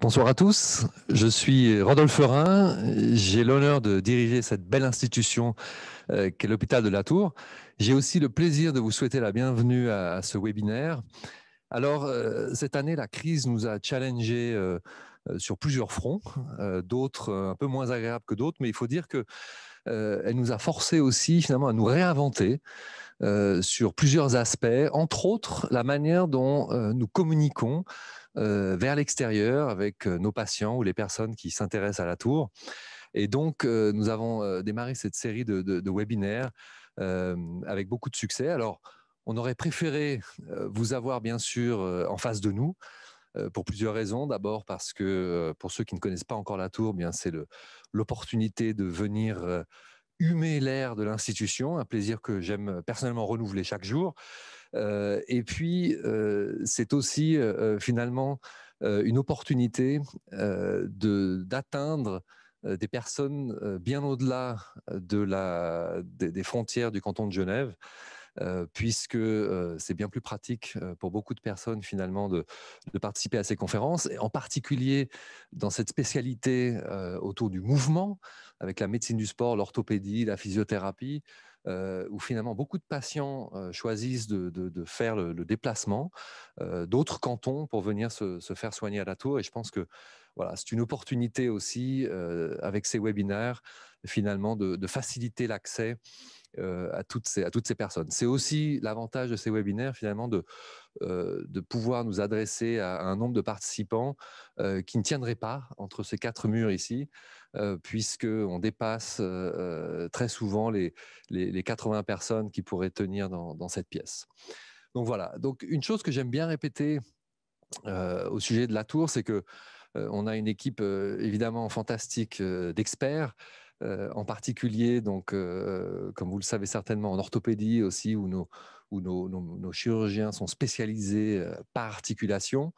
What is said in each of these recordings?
Bonsoir à tous, je suis Rodolphe Rhin, j'ai l'honneur de diriger cette belle institution euh, qu'est l'hôpital de la Tour. J'ai aussi le plaisir de vous souhaiter la bienvenue à, ce webinaire. Alors, euh, cette année, la crise nous a challengés euh, sur plusieurs fronts, d'autres un peu moins agréables que d'autres, mais il faut dire que elle nous a forcé aussi finalement à nous réinventer sur plusieurs aspects, entre autres la manière dont nous communiquons euh, vers l'extérieur avec euh, nos patients ou les personnes qui s'intéressent à la tour. Et donc, euh, nous avons démarré cette série de, webinaires avec beaucoup de succès. Alors, on aurait préféré vous avoir bien sûr en face de nous pour plusieurs raisons. D'abord parce que pour ceux qui ne connaissent pas encore la tour, bien c'est l'opportunité de venir humer l'air de l'institution, un plaisir que j'aime personnellement renouveler chaque jour. Euh, et puis, euh, c'est aussi euh, finalement une opportunité d'atteindre des personnes bien au-delà de des, frontières du canton de Genève. puisque c'est bien plus pratique pour beaucoup de personnes finalement de, de, participer à ces conférences, en particulier dans cette spécialité autour du mouvement, avec la médecine du sport, l'orthopédie, la physiothérapie, où finalement beaucoup de patients euh, choisissent de, faire le, déplacement euh, d'autres cantons pour venir se, faire soigner à la tour. Et je pense que voilà, c'est une opportunité aussi avec ces webinaires finalement de, faciliter l'accès à, toutes ces, à toutes ces personnes. C'est aussi l'avantage de ces webinaires finalement de, de pouvoir nous adresser à, un nombre de participants qui ne tiendraient pas entre ces quatre murs ici, puisqu'on dépasse très souvent les, les, 80 personnes qui pourraient tenir dans, cette pièce. Donc voilà, donc une chose que j'aime bien répéter au sujet de la tour, c'est que on a une équipe évidemment fantastique d'experts, en particulier, donc, comme vous le savez certainement, en orthopédie aussi, où nos, chirurgiens sont spécialisés par articulation.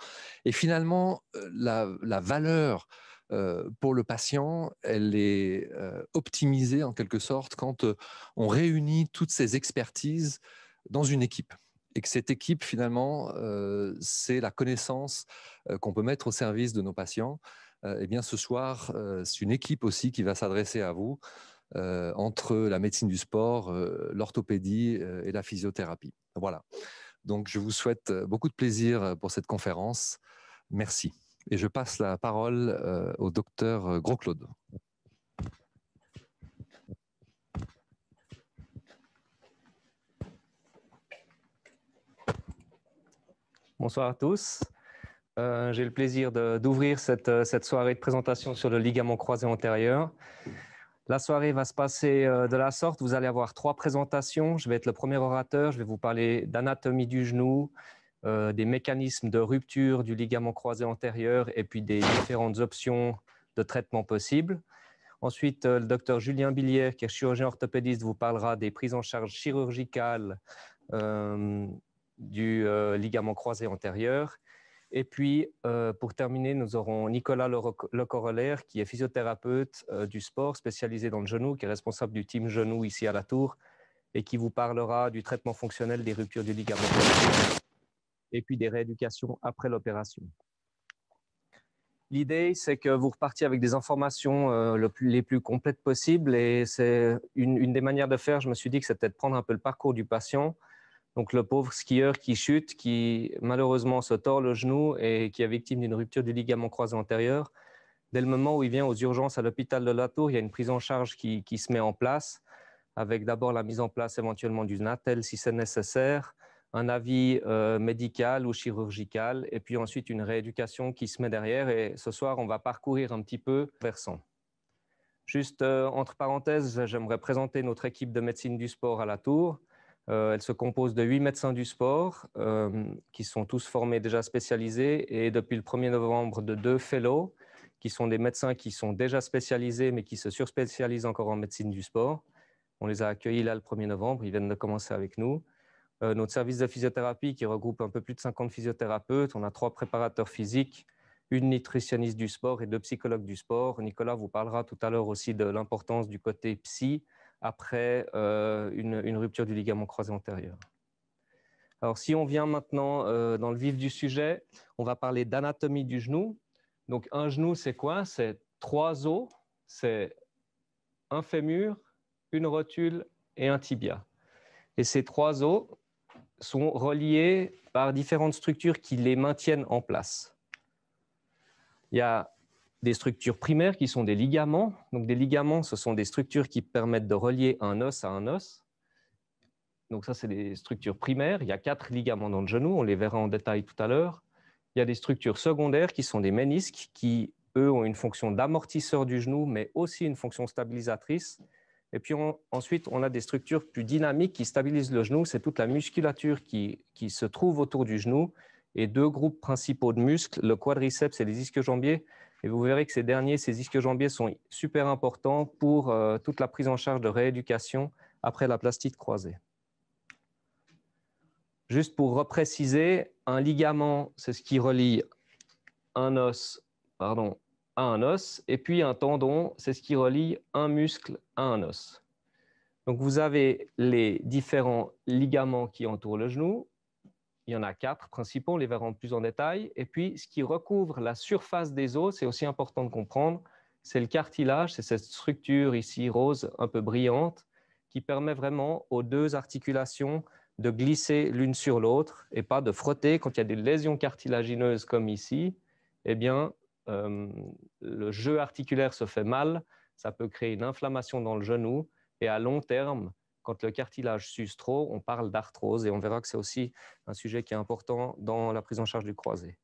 Et finalement, la, valeur euh, pour le patient, elle est euh, optimisée en quelque sorte quand euh, on réunit toutes ces expertises dans une équipe. Et que cette équipe, finalement, c'est la connaissance qu'on peut mettre au service de nos patients. Eh bien, ce soir, c'est une équipe aussi qui va s'adresser à vous entre la médecine du sport, l'orthopédie et la physiothérapie. Voilà. Donc, je vous souhaite beaucoup de plaisir pour cette conférence. Merci. Et je passe la parole euh, au docteur euh, Gros-Claude. Bonsoir à tous. Euh, j'ai le plaisir d'ouvrir cette, cette, soirée de présentation sur le ligament croisé antérieur. La soirée va se passer de la sorte. Vous allez avoir trois présentations. Je vais être le premier orateur. Je vais vous parler d'anatomie du genou, euh, des mécanismes de rupture du ligament croisé antérieur et puis des différentes options de traitement possibles. Ensuite, euh, le docteur Julien Billière, qui est chirurgien orthopédiste, vous parlera des prises en charge chirurgicales euh, du ligament croisé antérieur. Et puis, pour terminer, nous aurons Nicolas Le, Corollaire, qui est physiothérapeute du sport spécialisé dans le genou, qui est responsable du team genou ici à la Tour, et qui vous parlera du traitement fonctionnel des ruptures du ligament et puis des rééducations après l'opération. L'idée, c'est que vous repartiez avec des informations euh, les plus complètes possibles et c'est une, des manières de faire. Je me suis dit que c'était de prendre un peu le parcours du patient. Donc, le pauvre skieur qui chute, qui malheureusement se tord le genou et qui est victime d'une rupture du ligament croisé antérieur. Dès le moment où il vient aux urgences à l'hôpital de la Tour, il y a une prise en charge qui, se met en place, avec d'abord la mise en place éventuellement d'une attelle si c'est nécessaire, un avis euh, médical ou chirurgical, et puis ensuite une rééducation qui se met derrière. Et ce soir, on va parcourir un petit peu versant. Juste euh, entre parenthèses, j'aimerais présenter notre équipe de médecine du sport à la Tour. Euh, elle se compose de huit médecins du sport qui sont tous formés déjà spécialisés et depuis le 1er novembre de deux fellows qui sont des médecins qui sont déjà spécialisés mais qui se surspécialisent encore en médecine du sport. On les a accueillis là le 1er novembre, ils viennent de commencer avec nous. Euh, notre service de physiothérapie qui regroupe un peu plus de 50 physiothérapeutes. On a trois préparateurs physiques, une nutritionniste du sport et deux psychologues du sport. Nicolas vous parlera tout à l'heure aussi de l'importance du côté psy après euh, une, rupture du ligament croisé antérieur. Alors, si on vient maintenant euh, dans le vif du sujet, on va parler d'anatomie du genou. Donc un genou, c'est quoi? C'est trois os, c'est un fémur, une rotule et un tibia. Et ces trois os sont reliés par différentes structures qui les maintiennent en place. Il y a des structures primaires qui sont des ligaments. Donc des ligaments, ce sont des structures qui permettent de relier un os à un os. Donc ça, c'est des structures primaires. Il y a quatre ligaments dans le genou, on les verra en détail tout à l'heure. Il y a des structures secondaires qui sont des ménisques, qui, eux, ont une fonction d'amortisseur du genou, mais aussi une fonction stabilisatrice. Et puis ensuite, on a des structures plus dynamiques qui stabilisent le genou. C'est toute la musculature qui, qui, se trouve autour du genou et deux groupes principaux de muscles, le quadriceps et les ischio-jambiers. Et vous verrez que ces derniers, ces ischio-jambiers, sont super importants pour euh, toute la prise en charge de rééducation après la plastite croisée. Juste pour repréciser, un ligament, c'est ce qui relie un os à un os, et puis un tendon, c'est ce qui relie un muscle à un os. Donc vous avez les différents ligaments qui entourent le genou. Il y en a quatre principaux, on les verra plus en détail. Et puis ce qui recouvre la surface des os, c'est aussi important de comprendre, c'est le cartilage, c'est cette structure ici rose un peu brillante qui permet vraiment aux deux articulations de glisser l'une sur l'autre et pas de frotter quand il y a des lésions cartilagineuses comme ici. Eh bien, euh, le jeu articulaire se fait mal, ça peut créer une inflammation dans le genou et à long terme, quand le cartilage s'use trop, on parle d'arthrose et on verra que c'est aussi un sujet qui est important dans la prise en charge du croisé.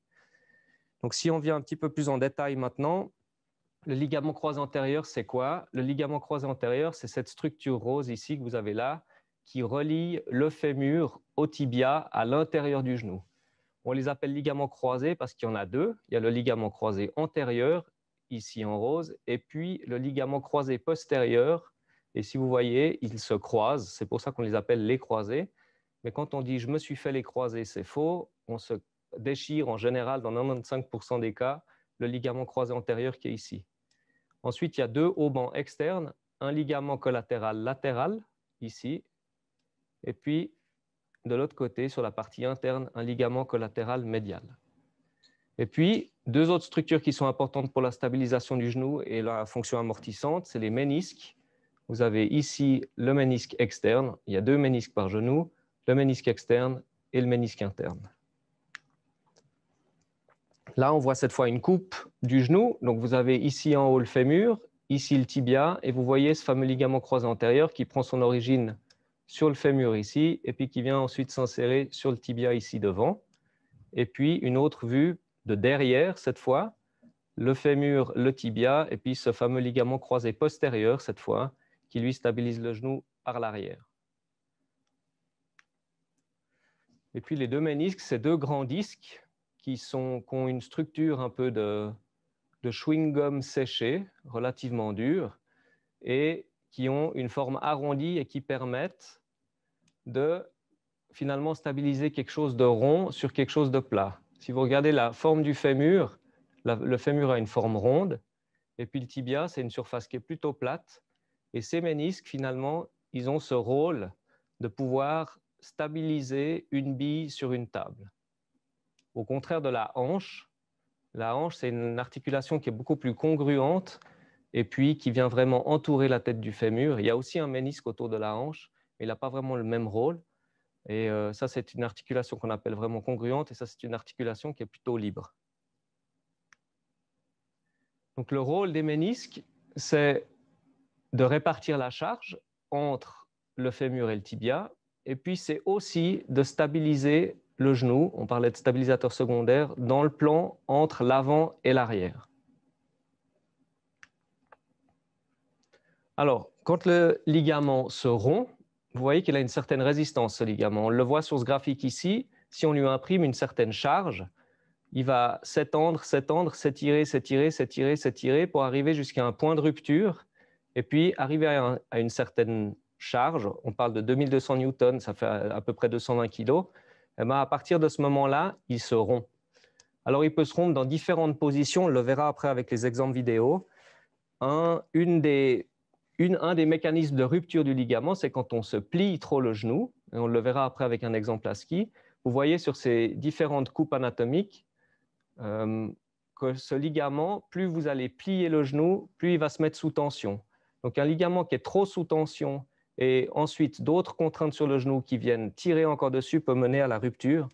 Donc si on vient un petit peu plus en détail maintenant, le ligament croisé antérieur, c'est quoi? Le ligament croisé antérieur, c'est cette structure rose ici que vous avez là, qui relie le fémur au tibia à l'intérieur du genou. On les appelle ligaments croisés parce qu'il y en a deux. Il y a le ligament croisé antérieur, ici en rose, et puis le ligament croisé postérieur. Et si vous voyez, ils se croisent. C'est pour ça qu'on les appelle les croisés. Mais quand on dit je me suis fait les croisés, c'est faux. On se déchire en général, dans 95% des cas, le ligament croisé antérieur qui est ici. Ensuite, il y a deux haubans externes, un ligament collatéral latéral, ici, et puis de l'autre côté, sur la partie interne, un ligament collatéral médial. Et puis, deux autres structures qui sont importantes pour la stabilisation du genou et la fonction amortissante, c'est les ménisques. Vous avez ici le ménisque externe, il y a deux ménisques par genou, le ménisque externe et le ménisque interne. Là, on voit cette fois une coupe du genou. Donc, vous avez ici en haut le fémur, ici le tibia, et vous voyez ce fameux ligament croisé antérieur qui prend son origine sur le fémur ici, et puis qui vient ensuite s'insérer sur le tibia ici devant. Et puis une autre vue de derrière cette fois, le fémur, le tibia, et puis ce fameux ligament croisé postérieur cette fois, qui lui stabilise le genou par l'arrière. Et puis les deux ménisques, c'est deux grands disques qui, sont, qui ont une structure un peu de, chewing-gum séché, relativement dur, et qui ont une forme arrondie et qui permettent de finalement stabiliser quelque chose de rond sur quelque chose de plat. Si vous regardez la forme du fémur, le fémur a une forme ronde, et puis le tibia, c'est une surface qui est plutôt plate. Et ces ménisques, finalement, ils ont ce rôle de pouvoir stabiliser une bille sur une table. Au contraire de la hanche, la hanche, c'est une articulation qui est beaucoup plus congruente et puis qui vient vraiment entourer la tête du fémur. Il y a aussi un ménisque autour de la hanche, mais il n'a pas vraiment le même rôle. Et euh, ça, c'est une articulation qu'on appelle vraiment congruente, et ça, c'est une articulation qui est plutôt libre. Donc le rôle des ménisques, c'est de répartir la charge entre le fémur et le tibia, et puis c'est aussi de stabiliser le genou, on parlait de stabilisateur secondaire, dans le plan entre l'avant et l'arrière. Alors, quand le ligament se rompt, vous voyez qu'il a une certaine résistance, ce ligament. On le voit sur ce graphique ici. Si on lui imprime une certaine charge, il va s'étendre, s'étendre, s'étirer, s'étirer, s'étirer, s'étirer pour arriver jusqu'à un point de rupture. Et puis, arriver à, une certaine charge, on parle de 2200 newtons, ça fait à peu près 220 kg, et ben, à partir de ce moment-là, il se rompt. Alors, il peut se rompre dans différentes positions, on le verra après avec les exemples vidéo. Un, une des un des mécanismes de rupture du ligament, c'est quand on se plie trop le genou, et on le verra après avec un exemple à ski. Vous voyez sur ces différentes coupes anatomiques, euh, que ce ligament, plus vous allez plier le genou, plus il va se mettre sous tension. Donc un ligament qui est trop sous tension et ensuite d'autres contraintes sur le genou qui viennent tirer encore dessus peut mener à la rupture.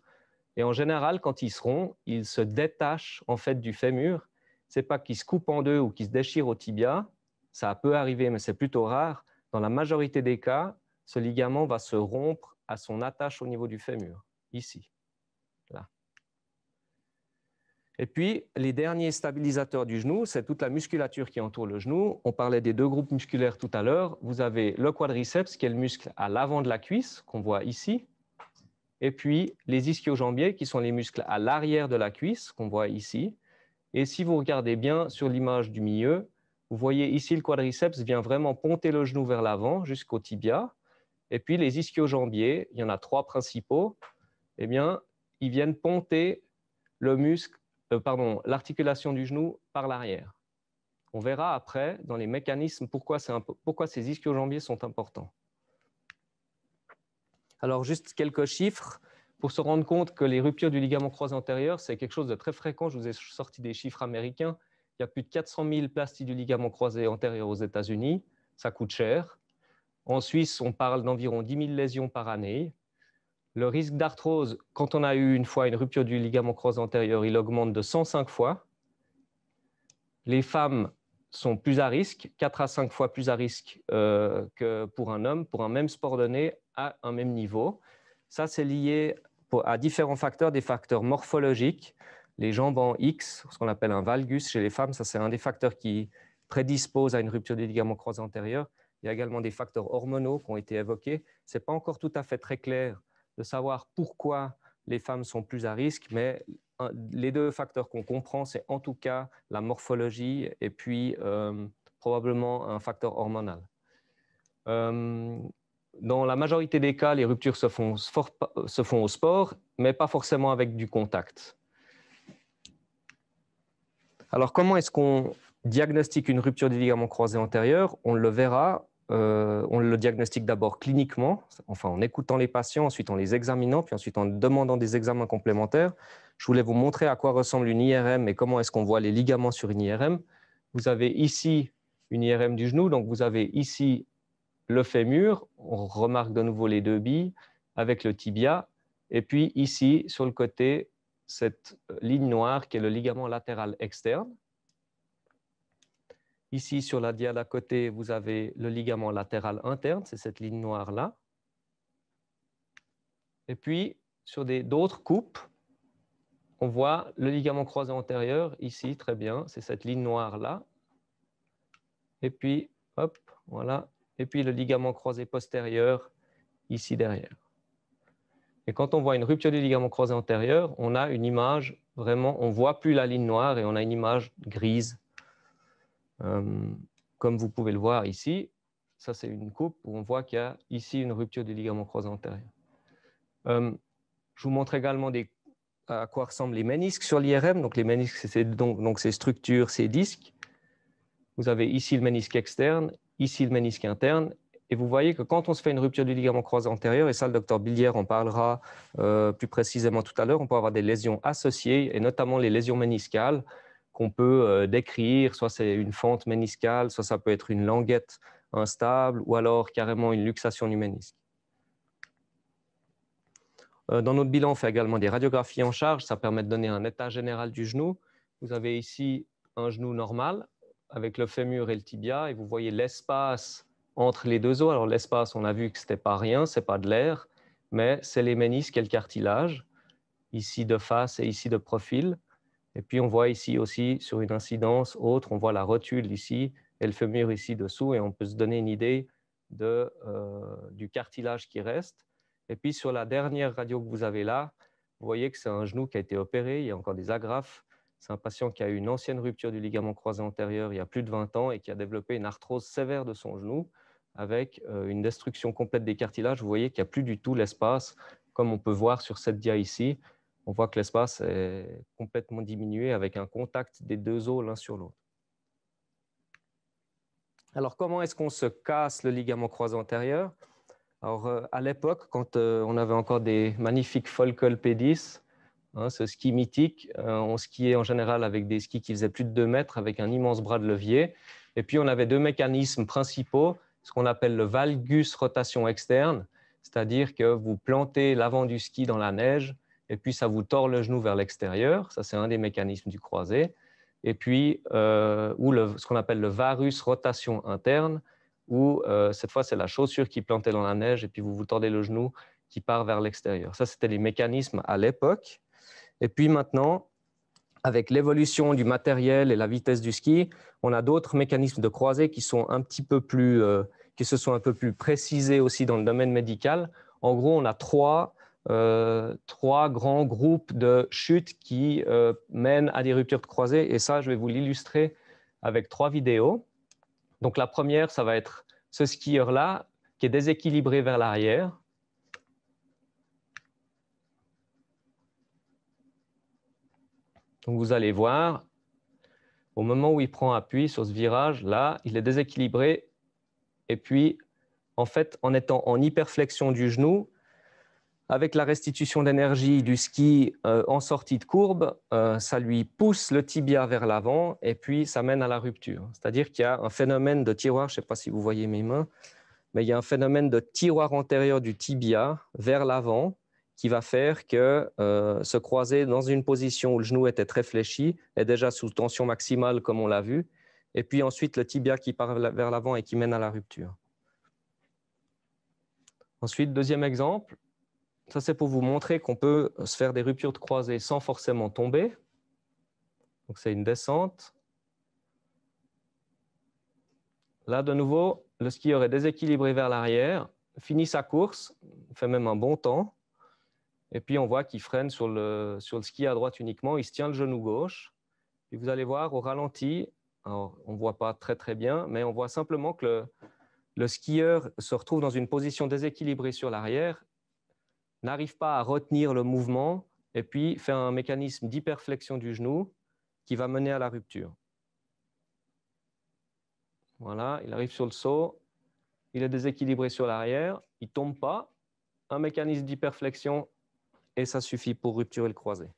Et en général, quand ils seront, ils se détachent en fait du fémur. C'est pas qu'ils se coupent en deux ou qu'ils se déchirent au tibia. Ça peut arriver, mais c'est plutôt rare. Dans la majorité des cas, ce ligament va se rompre à son attache au niveau du fémur, ici. Là. Et puis, les derniers stabilisateurs du genou, c'est toute la musculature qui entoure le genou. On parlait des deux groupes musculaires tout à l'heure. Vous avez le quadriceps, qui est le muscle à l'avant de la cuisse, qu'on voit ici. Et puis, les ischio-jambiers, qui sont les muscles à l'arrière de la cuisse, qu'on voit ici. Et si vous regardez bien sur l'image du milieu, vous voyez ici le quadriceps vient vraiment ponter le genou vers l'avant jusqu'au tibia. Et puis les ischio-jambiers, il y en a trois principaux, eh bien, ils viennent ponter le muscle euh, l'articulation du genou par l'arrière. On verra après dans les mécanismes pourquoi, pourquoi ces ischio-jambiers sont importants. Alors, juste quelques chiffres pour se rendre compte que les ruptures du ligament croisé antérieur, c'est quelque chose de très fréquent. Je vous ai sorti des chiffres américains. Il y a plus de 400 000 plasties du ligament croisé antérieur aux États-Unis. Ça coûte cher. En Suisse, on parle d'environ 10 000 lésions par année. Le risque d'arthrose, quand on a eu une fois une rupture du ligament croisé antérieur, il augmente de 105 fois. Les femmes sont plus à risque, 4 à 5 fois plus à risque euh, que pour un homme, pour un même sport donné à un même niveau. Ça, c'est lié à différents facteurs, des facteurs morphologiques. Les jambes en X, ce qu'on appelle un valgus chez les femmes, ça c'est un des facteurs qui prédispose à une rupture du ligament croisé antérieur. Il y a également des facteurs hormonaux qui ont été évoqués. Ce n'est pas encore tout à fait très clair de savoir pourquoi les femmes sont plus à risque, mais les deux facteurs qu'on comprend, c'est en tout cas la morphologie et puis euh, probablement un facteur hormonal. Euh, dans la majorité des cas, les ruptures se font, se font au sport, mais pas forcément avec du contact. Alors, comment est-ce qu'on diagnostique une rupture du ligament croisé antérieur On le verra euh, on le diagnostique d'abord cliniquement, enfin en écoutant les patients, ensuite en les examinant, puis ensuite en demandant des examens complémentaires. Je voulais vous montrer à quoi ressemble une IRM et comment est-ce qu'on voit les ligaments sur une IRM. Vous avez ici une IRM du genou, donc vous avez ici le fémur, on remarque de nouveau les deux billes avec le tibia, et puis ici sur le côté, cette ligne noire qui est le ligament latéral externe. Ici, sur la diade à côté, vous avez le ligament latéral interne, c'est cette ligne noire-là. Et puis, sur d'autres coupes, on voit le ligament croisé antérieur, ici, très bien, c'est cette ligne noire-là. Et puis, hop, voilà. Et puis le ligament croisé postérieur, ici derrière. Et quand on voit une rupture du ligament croisé antérieur, on a une image, vraiment, on ne voit plus la ligne noire et on a une image grise comme vous pouvez le voir ici, ça c'est une coupe où on voit qu'il y a ici une rupture du ligament croisé antérieur. Euh, je vous montre également à quoi ressemblent les ménisques sur l'IRM. Donc les ménisques, c'est donc, donc ces structures, ces disques. Vous avez ici le ménisque externe, ici le ménisque interne. Et vous voyez que quand on se fait une rupture du ligament croisé antérieur, et ça le docteur Billière en parlera euh, plus précisément tout à l'heure, on peut avoir des lésions associées, et notamment les lésions méniscales, qu'on peut euh, décrire, soit c'est une fente méniscale, soit ça peut être une languette instable, ou alors carrément une luxation du ménisque. Euh, dans notre bilan, on fait également des radiographies en charge, ça permet de donner un état général du genou. Vous avez ici un genou normal avec le fémur et le tibia, et vous voyez l'espace entre les deux os. Alors l'espace, on a vu que ce n'était pas rien, ce n'est pas de l'air, mais c'est les ménisques et le cartilage, ici de face et ici de profil. Et puis on voit ici aussi sur une incidence autre, on voit la rotule ici et le fémur ici dessous et on peut se donner une idée euh, du cartilage qui reste. Et puis sur la dernière radio que vous avez là, vous voyez que c'est un genou qui a été opéré, il y a encore des agrafes. C'est un patient qui a eu une ancienne rupture du ligament croisé antérieur il y a plus de 20 ans et qui a développé une arthrose sévère de son genou avec euh, une destruction complète des cartilages. Vous voyez qu'il n'y a plus du tout l'espace, comme on peut voir sur cette dia ici on voit que l'espace est complètement diminué avec un contact des deux os l'un sur l'autre. Alors, comment est-ce qu'on se casse le ligament croisé antérieur? Alors, euh, à l'époque, quand euh, on avait encore des magnifiques Folkel P10, Hein, ce ski mythique, euh, on skiait en général avec des skis qui faisaient plus de 2 mètres, avec un immense bras de levier. Et puis, on avait deux mécanismes principaux, ce qu'on appelle le valgus rotation externe, c'est-à-dire que vous plantez l'avant du ski dans la neige, et puis ça vous tord le genou vers l'extérieur. Ça, c'est un des mécanismes du croisé. Et puis, euh, ou ce qu'on appelle le varus rotation interne, où euh, cette fois, c'est la chaussure qui plantait dans la neige, et puis vous vous tordez le genou qui part vers l'extérieur. Ça, c'était les mécanismes à l'époque. Et puis maintenant, avec l'évolution du matériel et la vitesse du ski, on a d'autres mécanismes de croisée qui sont un petit peu plus, euh, qui se sont un peu plus précisés aussi dans le domaine médical. En gros, on a trois, euh, trois grands groupes de chutes qui euh, mènent à des ruptures de croisée. Et ça, je vais vous l'illustrer avec trois vidéos. Donc la première, ça va être ce skieur-là qui est déséquilibré vers l'arrière. Donc vous allez voir, au moment où il prend appui sur ce virage, là, il est déséquilibré. Et puis, en fait, en étant en hyperflexion du genou, avec la restitution d'énergie du ski euh, en sortie de courbe, euh, ça lui pousse le tibia vers l'avant et puis ça mène à la rupture. C'est-à-dire qu'il y a un phénomène de tiroir, je ne sais pas si vous voyez mes mains, mais il y a un phénomène de tiroir antérieur du tibia vers l'avant qui va faire que euh, se croiser dans une position où le genou était très fléchi est déjà sous tension maximale, comme on l'a vu, et puis ensuite le tibia qui part vers l'avant et qui mène à la rupture. Ensuite, deuxième exemple, ça c'est pour vous montrer qu'on peut se faire des ruptures de croisée sans forcément tomber. Donc c'est une descente. Là, de nouveau, le skieur est déséquilibré vers l'arrière, finit sa course, fait même un bon temps. Et puis, on voit qu'il freine sur le, sur le ski à droite uniquement. Il se tient le genou gauche. Et vous allez voir au ralenti, on ne voit pas très très bien, mais on voit simplement que le, le skieur se retrouve dans une position déséquilibrée sur l'arrière, n'arrive pas à retenir le mouvement et puis fait un mécanisme d'hyperflexion du genou qui va mener à la rupture. Voilà, il arrive sur le saut, il est déséquilibré sur l'arrière, il ne tombe pas, un mécanisme d'hyperflexion et ça suffit pour rupturer le croisé.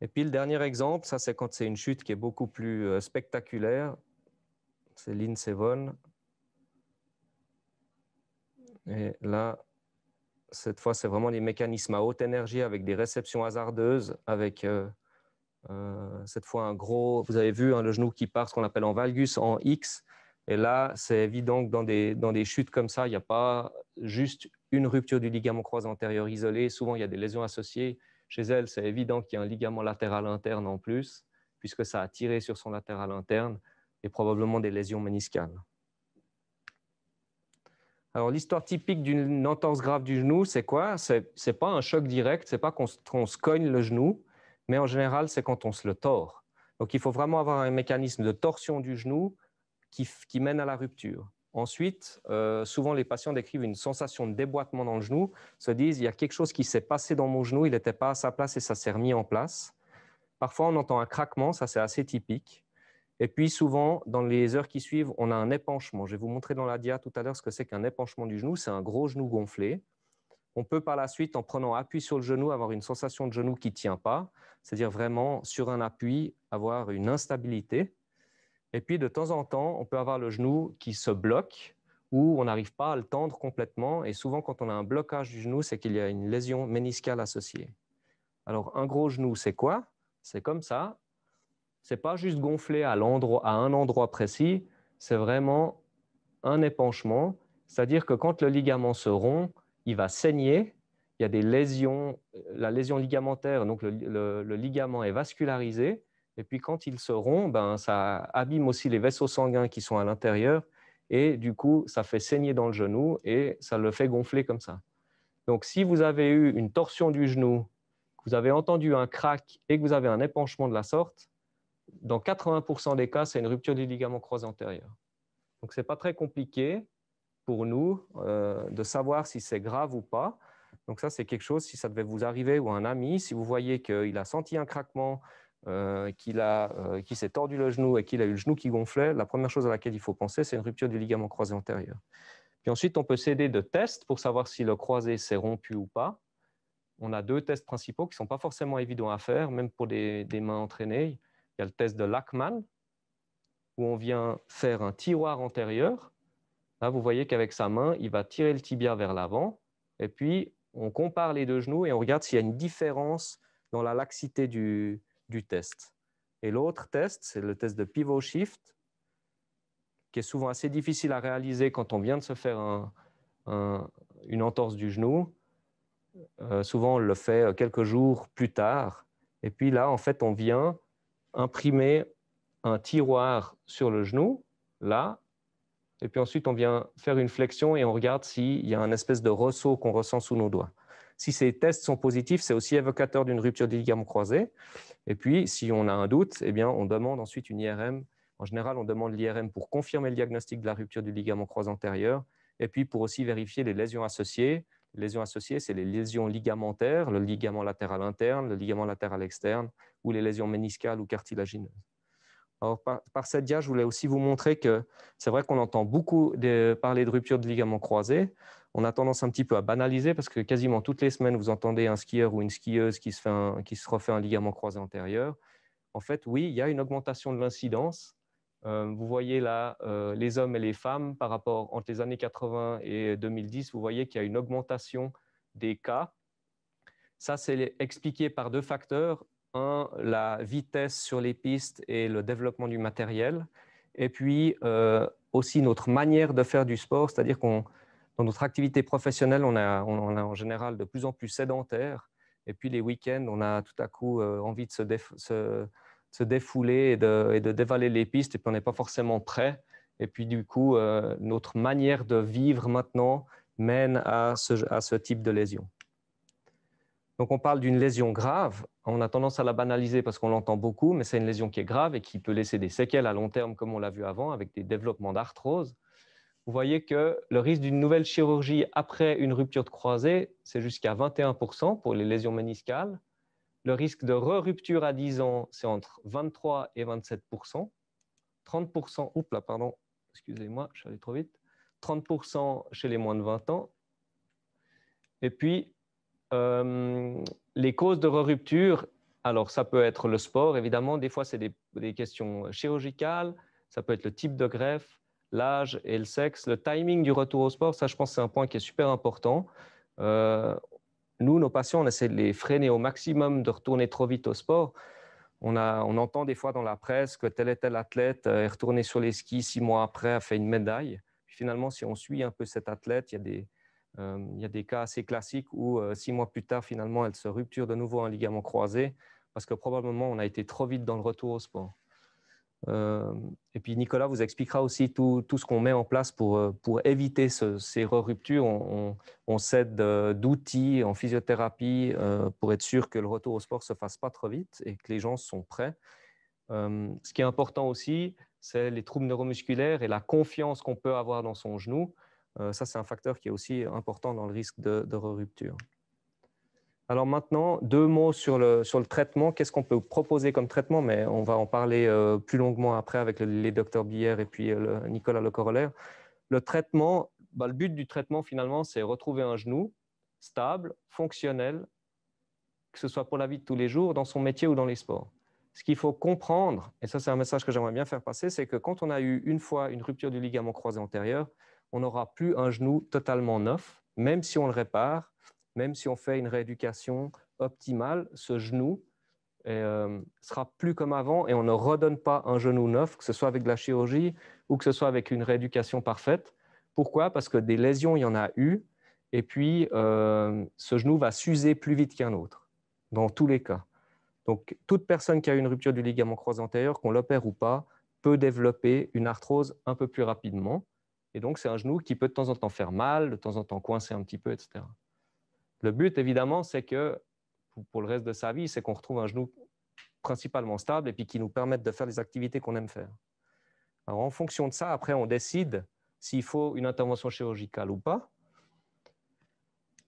Et puis le dernier exemple, ça c'est quand c'est une chute qui est beaucoup plus euh, spectaculaire. C'est Lindsey Vonn. Et là, cette fois, c'est vraiment des mécanismes à haute énergie avec des réceptions hasardeuses, avec euh, euh, cette fois un gros, vous avez vu, hein, le genou qui part, ce qu'on appelle en valgus, en X. Et là, c'est évident que dans des, dans des chutes comme ça, il n'y a pas juste une rupture du ligament croisé antérieur isolé. Souvent, il y a des lésions associées. Chez elle, c'est évident qu'il y a un ligament latéral interne en plus, puisque ça a tiré sur son latéral interne et probablement des lésions méniscales. Alors, l'histoire typique d'une entorse grave du genou, c'est quoi? Ce n'est pas un choc direct, c'est pas qu'on se cogne le genou, mais en général, c'est quand on se le tord. Donc, il faut vraiment avoir un mécanisme de torsion du genou qui, qui mène à la rupture. Ensuite, euh, souvent les patients décrivent une sensation de déboîtement dans le genou, se disent il y a quelque chose qui s'est passé dans mon genou, il n'était pas à sa place et ça s'est remis en place. Parfois, on entend un craquement, ça c'est assez typique. Et puis souvent, dans les heures qui suivent, on a un épanchement. Je vais vous montrer dans la dia tout à l'heure ce que c'est qu'un épanchement du genou. C'est un gros genou gonflé. On peut par la suite, en prenant appui sur le genou, avoir une sensation de genou qui ne tient pas, c'est-à-dire vraiment sur un appui, avoir une instabilité. Et puis, de temps en temps, on peut avoir le genou qui se bloque ou on n'arrive pas à le tendre complètement. Et souvent, quand on a un blocage du genou, c'est qu'il y a une lésion méniscale associée. Alors, un gros genou, c'est quoi? C'est comme ça. C'est pas juste gonflé à, un endroit précis, c'est vraiment un épanchement. C'est-à-dire que quand le ligament se rompt, il va saigner. Il y a des lésions, la lésion ligamentaire, donc le ligament est vascularisé et puis quand il se rompt, ben, ça abîme aussi les vaisseaux sanguins qui sont à l'intérieur. Et du coup, ça fait saigner dans le genou et ça le fait gonfler comme ça. Donc si vous avez eu une torsion du genou, que vous avez entendu un crack et que vous avez un épanchement de la sorte, dans 80% des cas, c'est une rupture du ligament croisé antérieur. Donc ce n'est pas très compliqué pour nous euh, de savoir si c'est grave ou pas. Donc ça, c'est quelque chose, si ça devait vous arriver ou un ami, si vous voyez qu'il a senti un craquement, euh, euh, qui s'est tordu le genou et qu'il a eu le genou qui gonflait, la première chose à laquelle il faut penser, c'est une rupture du ligament croisé antérieur. Puis ensuite, on peut s'aider de tests pour savoir si le croisé s'est rompu ou pas. on a deux tests principaux qui ne sont pas forcément évidents à faire, même pour des, mains entraînées. Il y a le test de Lachman, où on vient faire un tiroir antérieur. Là, vous voyez qu'avec sa main, il va tirer le tibia vers l'avant. Et puis, on compare les deux genoux et on regarde s'il y a une différence dans la laxité du, test. Et l'autre test, c'est le test de pivot shift, qui est souvent assez difficile à réaliser quand on vient de se faire une entorse du genou. Euh, souvent, on le fait euh, quelques jours plus tard. Et puis là, en fait, on vient imprimer un tiroir sur le genou, là, et puis ensuite on vient faire une flexion et on regarde s'il y a un espèce de ressaut qu'on ressent sous nos doigts. Si ces tests sont positifs, c'est aussi évocateur d'une rupture du ligament croisé. Et puis, si on a un doute, eh bien, on demande ensuite une IRM. En général, on demande l'IRM pour confirmer le diagnostic de la rupture du ligament croisé antérieur et puis pour aussi vérifier les lésions associées. Lésions associées, c'est les lésions ligamentaires, le ligament latéral interne, le ligament latéral externe ou les lésions méniscales ou cartilagineuses par, cette dia, je voulais aussi vous montrer que c'est vrai qu'on entend beaucoup parler de rupture de ligament croisé. On a tendance un petit peu à banaliser parce que quasiment toutes les semaines, vous entendez un skieur ou une skieuse qui se, qui se refait un ligament croisé antérieur. En fait, oui, il y a une augmentation de l'incidence. Euh, vous voyez là euh, les hommes et les femmes par rapport entre les années 80 et 2010. Vous voyez qu'il y a une augmentation des cas. Ça, c'est expliqué par deux facteurs un, la vitesse sur les pistes et le développement du matériel, et puis euh, aussi notre manière de faire du sport, c'est-à-dire qu'on dans notre activité professionnelle, on, on, en général de plus en plus sédentaire, et puis les week-ends, on a tout à coup envie de se, se, défouler et de, dévaler les pistes, et puis on n'est pas forcément prêt. Et puis du coup, euh, notre manière de vivre maintenant mène à ce, à ce type de lésion. Donc on parle d'une lésion grave. On a tendance à la banaliser parce qu'on l'entend beaucoup, mais c'est une lésion qui est grave et qui peut laisser des séquelles à long terme, comme on l'a vu avant, avec des développements d'arthrose. Vous voyez que le risque d'une nouvelle chirurgie après une rupture de croisée, c'est jusqu'à 21% pour les lésions méniscales. Le risque de re-rupture à 10 ans, c'est entre 23 et 27%. 30%, oups là, pardon, excusez-moi, je suis allé trop vite. 30% chez les moins de 20 ans. Et puis, euh, les causes de rupture, alors ça peut être le sport, évidemment, des fois c'est des, questions chirurgicales, ça peut être le type de greffe, l'âge et le sexe, le timing du retour au sport, ça je pense c'est un point qui est super important. Euh, nous, nos patients, on essaie de les freiner au maximum de retourner trop vite au sport. On, a, on entend des fois dans la presse que tel et tel athlète est retourné sur les skis six mois après, a fait une médaille. finalement, si on suit un peu cet athlète, il y a des, euh, il y a des cas assez classiques où euh, six mois plus tard, finalement, elle se rupture de nouveau un ligament croisé parce que probablement on a été trop vite dans le retour au sport. Euh, et puis Nicolas vous expliquera aussi tout, tout ce qu'on met en place pour, pour éviter ces re-ruptures. On, on, s'aide d'outils en physiothérapie pour être sûr que le retour au sport ne se fasse pas trop vite et que les gens sont prêts. ce qui est important aussi, c'est les troubles neuromusculaires et la confiance qu'on peut avoir dans son genou. Euh, ça, c'est un facteur qui est aussi important dans le risque de, rupture. Alors maintenant, deux mots sur le, sur le traitement. Qu'est-ce qu'on peut proposer comme traitement? Mais on va en parler euh, plus longuement après avec les docteurs Bière et puis euh, Nicolas Le Corollaire. Le traitement, bah, le but du traitement finalement, c'est retrouver un genou stable, fonctionnel, que ce soit pour la vie de tous les jours, dans son métier ou dans les sports. Ce qu'il faut comprendre, et ça c'est un message que j'aimerais bien faire passer, c'est que quand on a eu une fois une rupture du ligament croisé antérieur, on n'aura plus un genou totalement neuf, même si on le répare, même si on fait une rééducation optimale, ce genou euh, sera plus comme avant et on ne redonne pas un genou neuf, que ce soit avec de la chirurgie ou que ce soit avec une rééducation parfaite. Pourquoi? Parce que des lésions, il y en a eu, et puis euh, ce genou va s'user plus vite qu'un autre, dans tous les cas. Donc, toute personne qui a une rupture du ligament croisé antérieur, qu'on l'opère ou pas, peut développer une arthrose un peu plus rapidement. Et donc, c'est un genou qui peut de temps en temps faire mal, de temps en temps coincer un petit peu, etc. Le but, évidemment, c'est que pour le reste de sa vie, c'est qu'on retrouve un genou principalement stable et puis qui nous permette de faire les activités qu'on aime faire. Alors, en fonction de ça, après, on décide s'il faut une intervention chirurgicale ou pas.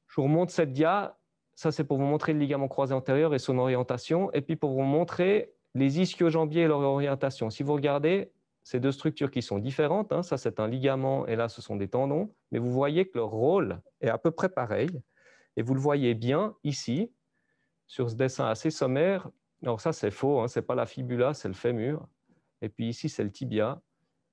Je vous remonte cette dia. Ça, c'est pour vous montrer le ligament croisé antérieur et son orientation, et puis pour vous montrer les ischio-jambiers et leur orientation. Si vous regardez, ces deux structures qui sont différentes. Hein. Ça, c'est un ligament et là, ce sont des tendons. Mais vous voyez que leur rôle est à peu près pareil. Et vous le voyez bien ici, sur ce dessin assez sommaire. Alors ça, c'est faux, hein, ce n'est pas la fibula, c'est le fémur. Et puis ici, c'est le tibia.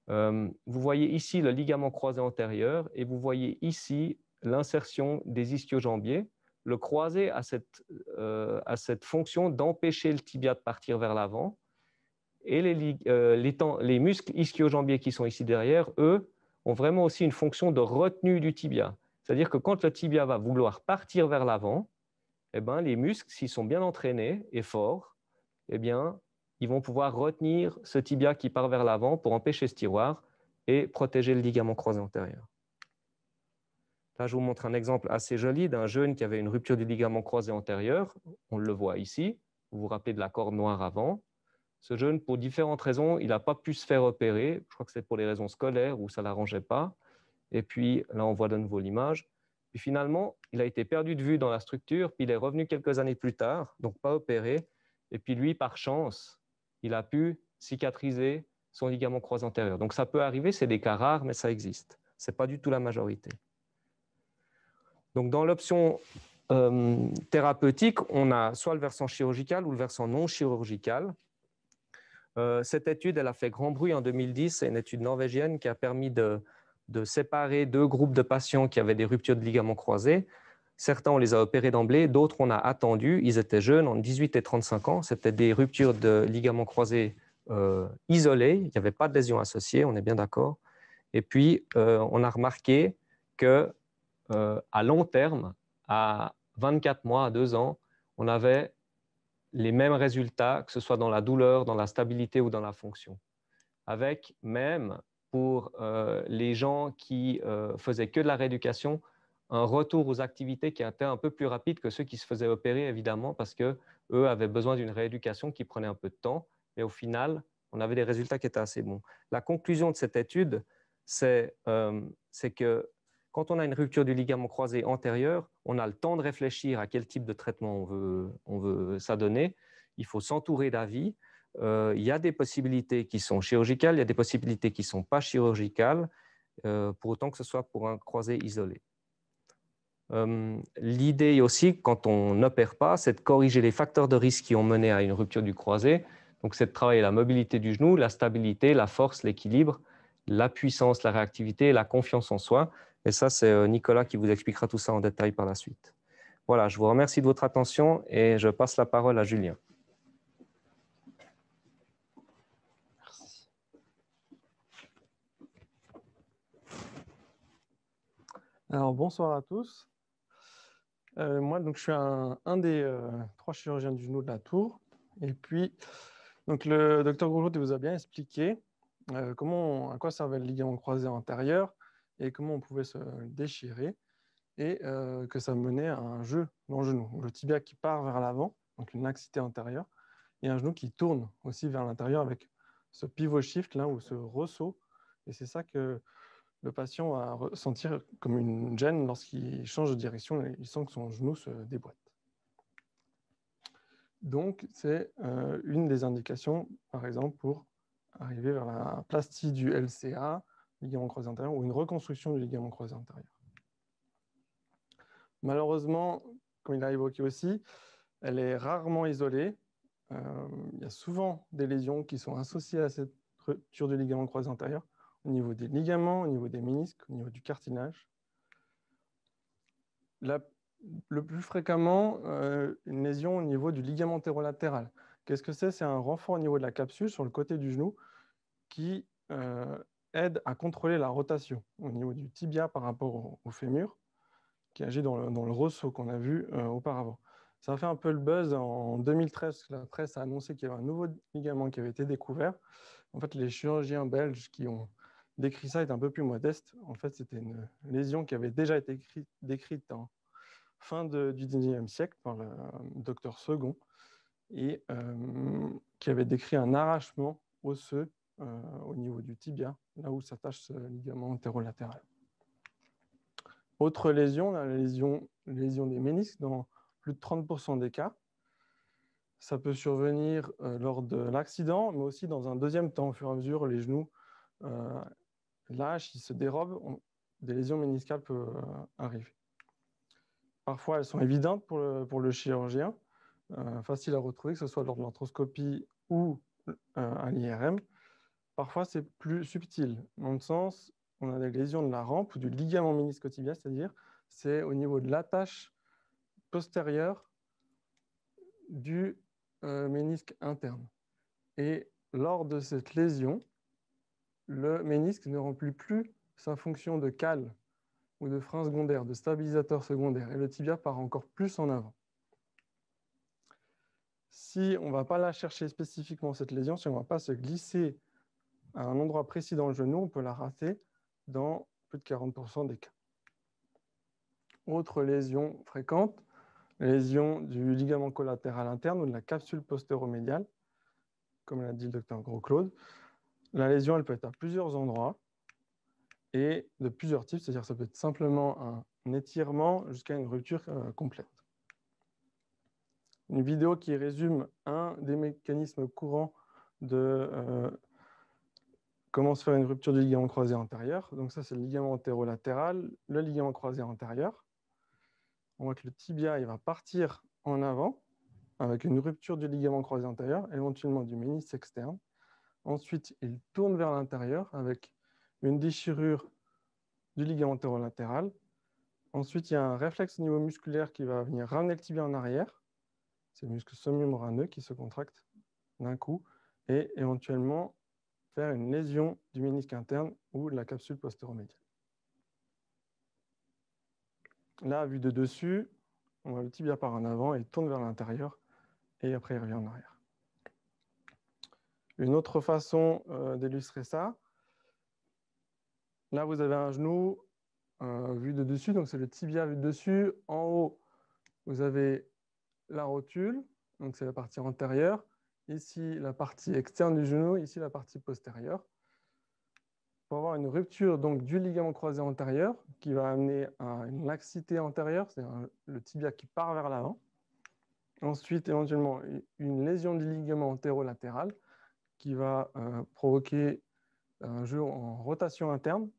Euh, vous voyez ici le ligament croisé antérieur et vous voyez ici l'insertion des ischio-jambiers. Le croisé a cette, euh, cette fonction d'empêcher le tibia de partir vers l'avant. Et les, euh, les, les muscles ischio-jambiers qui sont ici derrière, eux, ont vraiment aussi une fonction de retenue du tibia. C'est-à-dire que quand le tibia va vouloir partir vers l'avant, eh ben, les muscles, s'ils sont bien entraînés et forts, eh bien, ils vont pouvoir retenir ce tibia qui part vers l'avant pour empêcher ce tiroir et protéger le ligament croisé antérieur. Là, je vous montre un exemple assez joli d'un jeune qui avait une rupture du ligament croisé antérieur. On le voit ici. Vous vous rappelez de la corde noire avant. Ce jeune, pour différentes raisons, il n'a pas pu se faire opérer. Je crois que c'est pour les raisons scolaires ou ça ne l'arrangeait pas. Et puis, là, on voit de nouveau l'image. Puis finalement, il a été perdu de vue dans la structure, puis il est revenu quelques années plus tard, donc pas opéré. Et puis lui, par chance, il a pu cicatriser son ligament croisé antérieur. Donc ça peut arriver, c'est des cas rares, mais ça existe. Ce n'est pas du tout la majorité. Donc dans l'option euh, thérapeutique, on a soit le versant chirurgical ou le versant non chirurgical. Euh, cette étude, elle a fait grand bruit en 2010. C'est une étude norvégienne qui a permis de, de séparer deux groupes de patients qui avaient des ruptures de ligaments croisés. Certains, on les a opérés d'emblée, d'autres, on a attendu. Ils étaient jeunes, entre 18 et 35 ans. C'était des ruptures de ligaments croisés euh, isolées. Il n'y avait pas de lésions associées, on est bien d'accord. Et puis, euh, on a remarqué que euh, à long terme, à 24 mois, à 2 ans, on avait les mêmes résultats, que ce soit dans la douleur, dans la stabilité ou dans la fonction. Avec même pour euh, les gens qui euh, faisaient que de la rééducation, un retour aux activités qui était un peu plus rapide que ceux qui se faisaient opérer, évidemment, parce que eux avaient besoin d'une rééducation qui prenait un peu de temps. Mais au final, on avait des résultats qui étaient assez bons. La conclusion de cette étude, c'est euh, que quand on a une rupture du ligament croisé antérieur, on a le temps de réfléchir à quel type de traitement on veut, on veut s'adonner. Il faut s'entourer d'avis. Euh, il y a des possibilités qui sont chirurgicales, il y a des possibilités qui ne sont pas chirurgicales, euh, pour autant que ce soit pour un croisé isolé. Euh, l'idée aussi, quand on n'opère pas, c'est de corriger les facteurs de risque qui ont mené à une rupture du croisé. Donc, c'est de travailler la mobilité du genou, la stabilité, la force, l'équilibre, la puissance, la réactivité, la confiance en soi. Et ça, c'est Nicolas qui vous expliquera tout ça en détail par la suite. Voilà, je vous remercie de votre attention et je passe la parole à Julien. Alors, bonsoir à tous. Euh, moi, donc, je suis un, des euh, trois chirurgiens du genou de la tour. Et puis, donc, le docteur Goulot vous a bien expliqué euh, comment, à quoi servait le ligament croisé antérieur et comment on pouvait se déchirer et que ça menait à un jeu dans le genou. Le tibia qui part vers l'avant, donc une laxité antérieure, et un genou qui tourne aussi vers l'intérieur avec ce pivot shift là ou ce ressaut. Et c'est ça que le patient va ressentir comme une gêne lorsqu'il change de direction et il sent que son genou se déboîte. Donc, c'est euh, une des indications, par exemple, pour arriver vers la plastie du LCA, ligament croisé antérieur, ou une reconstruction du ligament croisé antérieur. Malheureusement, comme il a évoqué aussi, elle est rarement isolée. Euh, il y a souvent des lésions qui sont associées à cette rupture du ligament croisé antérieur au niveau des ligaments, au niveau des ménisques, au niveau du cartilage. le plus fréquemment, euh, une lésion au niveau du ligament antérolatéral. Qu'est-ce que c'est? C'est un renfort au niveau de la capsule sur le côté du genou qui euh, aide à contrôler la rotation au niveau du tibia par rapport au, fémur, qui agit dans le, ressaut qu'on a vu euh, auparavant. Ça a fait un peu le buzz en 2013, la presse a annoncé qu'il y avait un nouveau ligament qui avait été découvert. En fait, les chirurgiens belges qui ont décrit ça est un peu plus modeste. En fait, c'était une lésion qui avait déjà été décrite en fin du 19e siècle par le docteur Second et euh, qui avait décrit un arrachement osseux euh, au niveau du tibia, là où s'attache ce ligament antérolatéral. Autre lésion, la lésion, des ménisques dans plus de 30% des cas. Ça peut survenir euh, lors de l'accident, mais aussi dans un deuxième temps, au fur et à mesure, les genoux lâche, il se dérobe, des lésions méniscales peuvent euh, arriver. Parfois, elles sont évidentes pour le, chirurgien, euh, faciles à retrouver, que ce soit lors de l'arthroscopie ou euh, à l'IRM. Parfois, c'est plus subtil. Dans le sens, on a des lésions de la rampe ou du ligament méniscotibia, c'est-à-dire c'est au niveau de l'attache postérieure du ménisque interne. Et lors de cette lésion, le ménisque ne remplit plus sa fonction de cale ou de frein secondaire, de stabilisateur secondaire, et le tibia part encore plus en avant. Si on ne va pas la chercher spécifiquement, cette lésion, si on ne va pas se glisser à un endroit précis dans le genou, on peut la rater dans plus de 40% des cas. Autre lésion fréquente, lésion du ligament collatéral interne ou de la capsule postéromédiale, comme l'a dit le docteur Gros-Claude. La lésion, peut être à plusieurs endroits et de plusieurs types, c'est-à-dire ça peut être simplement un étirement jusqu'à une rupture euh, complète. Une vidéo qui résume un des mécanismes courants de euh, comment se faire une rupture du ligament croisé antérieur. Donc ça, c'est le ligament antérolatéral, le ligament croisé antérieur. On voit que le tibia il va partir en avant avec une rupture du ligament croisé antérieur, éventuellement du ménisque externe. Ensuite, il tourne vers l'intérieur avec une déchirure du ligament antérolatéral. Ensuite, il y a un réflexe au niveau musculaire qui va venir ramener le tibia en arrière. C'est le muscle somiomembraneux qui se contracte d'un coup et éventuellement faire une lésion du ménisque interne ou la capsule postéromédiale. Là, vu de dessus, on voit le tibia par en avant et tourne vers l'intérieur et après il revient en arrière. Une autre façon euh, d'illustrer ça, là vous avez un genou vu de dessus, donc c'est le tibia vu de dessus. En haut, vous avez la rotule, donc c'est la partie antérieure. Ici, la partie externe du genou, ici, la partie postérieure. Pour avoir une rupture donc, du ligament croisé antérieur qui va amener à une laxité antérieure, c'est-à-dire le tibia qui part vers l'avant. Ensuite, éventuellement, une lésion du ligament antérolatéral qui va euh, provoquer un jeu en rotation interne.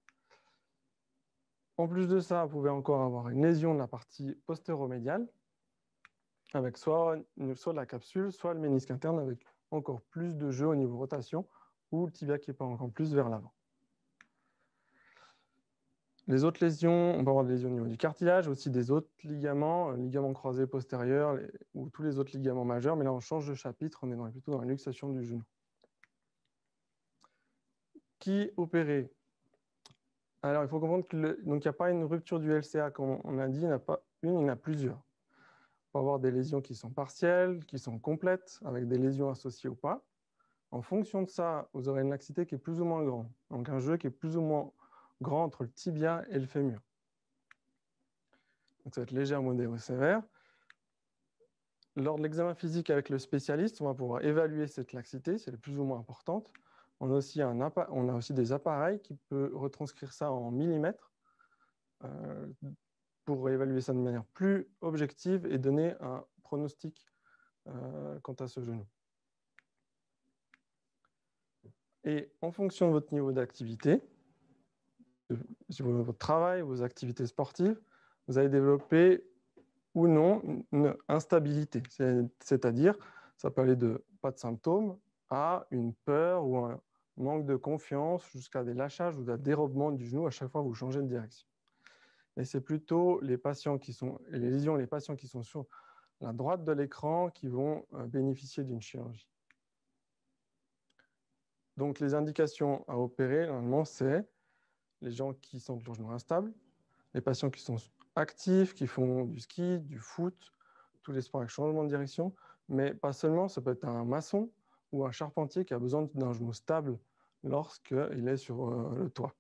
En plus de ça, vous pouvez encore avoir une lésion de la partie postéromédiale avec soit, la capsule, soit le ménisque interne avec encore plus de jeu au niveau rotation ou le tibia qui part encore plus vers l'avant. Les autres lésions, on peut avoir des lésions au niveau du cartilage, aussi des autres ligaments, euh, ligaments croisés postérieurs ou tous les autres ligaments majeurs, mais là on change de chapitre, on est plutôt dans la luxation du genou. Qui opérer Alors il faut comprendre qu'il n'y a pas une rupture du LCA, comme on a dit, il n'y en a pas une, il y en a plusieurs peut avoir des lésions qui sont partielles, qui sont complètes, avec des lésions associées ou pas. En fonction de ça, vous aurez une laxité qui est plus ou moins grande. Donc un jeu qui est plus ou moins grand entre le tibia et le fémur. Donc ça va être légère, modéré ou sévère. Lors de l'examen physique avec le spécialiste, on va pouvoir évaluer cette laxité, c'est la plus ou moins importante. On a, aussi des appareils qui peuvent retranscrire ça en millimètres. Euh, pour évaluer ça de manière plus objective et donner un pronostic euh, quant à ce genou. Et en fonction de votre niveau d'activité, votre travail, vos activités sportives, vous allez développer ou non une instabilité. C'est-à-dire, ça peut aller de pas de symptômes à une peur ou un manque de confiance jusqu'à des lâchages ou un dérobement du genou à chaque fois que vous changez de direction. Et c'est plutôt les patients qui sont, les lésions, les patients qui sont sur la droite de l'écran qui vont euh, bénéficier d'une chirurgie. Donc, les indications à opérer, normalement, c'est les gens qui sont de genou instable, les patients qui sont actifs, qui font du ski, du foot, tous les sports avec changement de direction, mais pas seulement, ça peut être un maçon ou un charpentier qui a besoin d'un genou stable lorsqu'il est sur euh, le toit.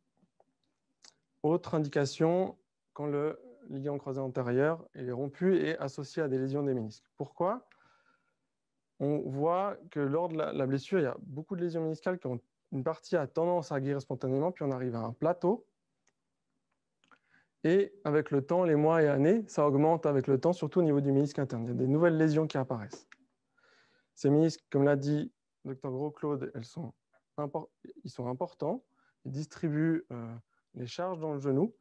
Autre indication, quand le ligament croisé antérieur est rompu et associé à des lésions des ménisques. Pourquoi? On voit que lors de la, blessure, il y a beaucoup de lésions méniscales qui ont une partie a tendance à guérir spontanément, puis on arrive à un plateau. Et avec le temps, les mois et années, ça augmente avec le temps, surtout au niveau du ménisque interne. Il y a des nouvelles lésions qui apparaissent. Ces ménisques, comme l'a dit le Dr Gros-Claude, sont, ils sont importants, ils distribuent euh, les charges dans le genou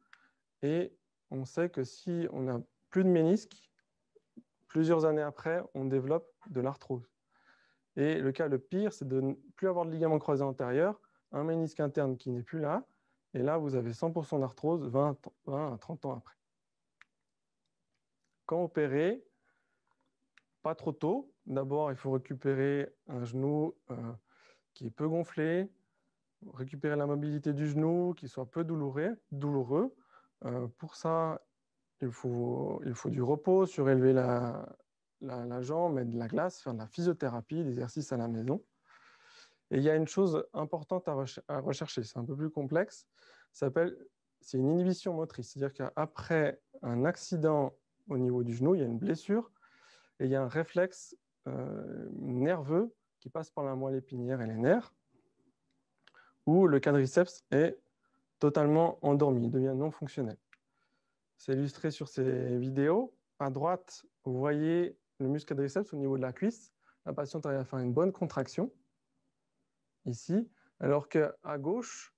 et on sait que si on a plus de ménisque, plusieurs années après, on développe de l'arthrose. Et le cas le pire, c'est de ne plus avoir de ligament croisé antérieur, un ménisque interne qui n'est plus là, et là, vous avez 100% d'arthrose 20, 20 à 30 ans après. Quand opérer, pas trop tôt. D'abord, il faut récupérer un genou euh, qui est peu gonflé, récupérer la mobilité du genou, qui soit peu douloureux. douloureux. Pour ça, il faut, il faut du repos, surélever la, la, jambe, mettre de la glace, faire de la physiothérapie, des exercices à la maison. Et il y a une chose importante à, à rechercher, c'est un peu plus complexe, c'est une inhibition motrice, c'est-à-dire qu'après un accident au niveau du genou, il y a une blessure et il y a un réflexe euh, nerveux qui passe par la moelle épinière et les nerfs, où le quadriceps est totalement endormi, devient non fonctionnel. C'est illustré sur ces vidéos. À droite, vous voyez le muscle quadriceps au niveau de la cuisse. La patiente arrive à faire une bonne contraction, ici, alors qu'à gauche,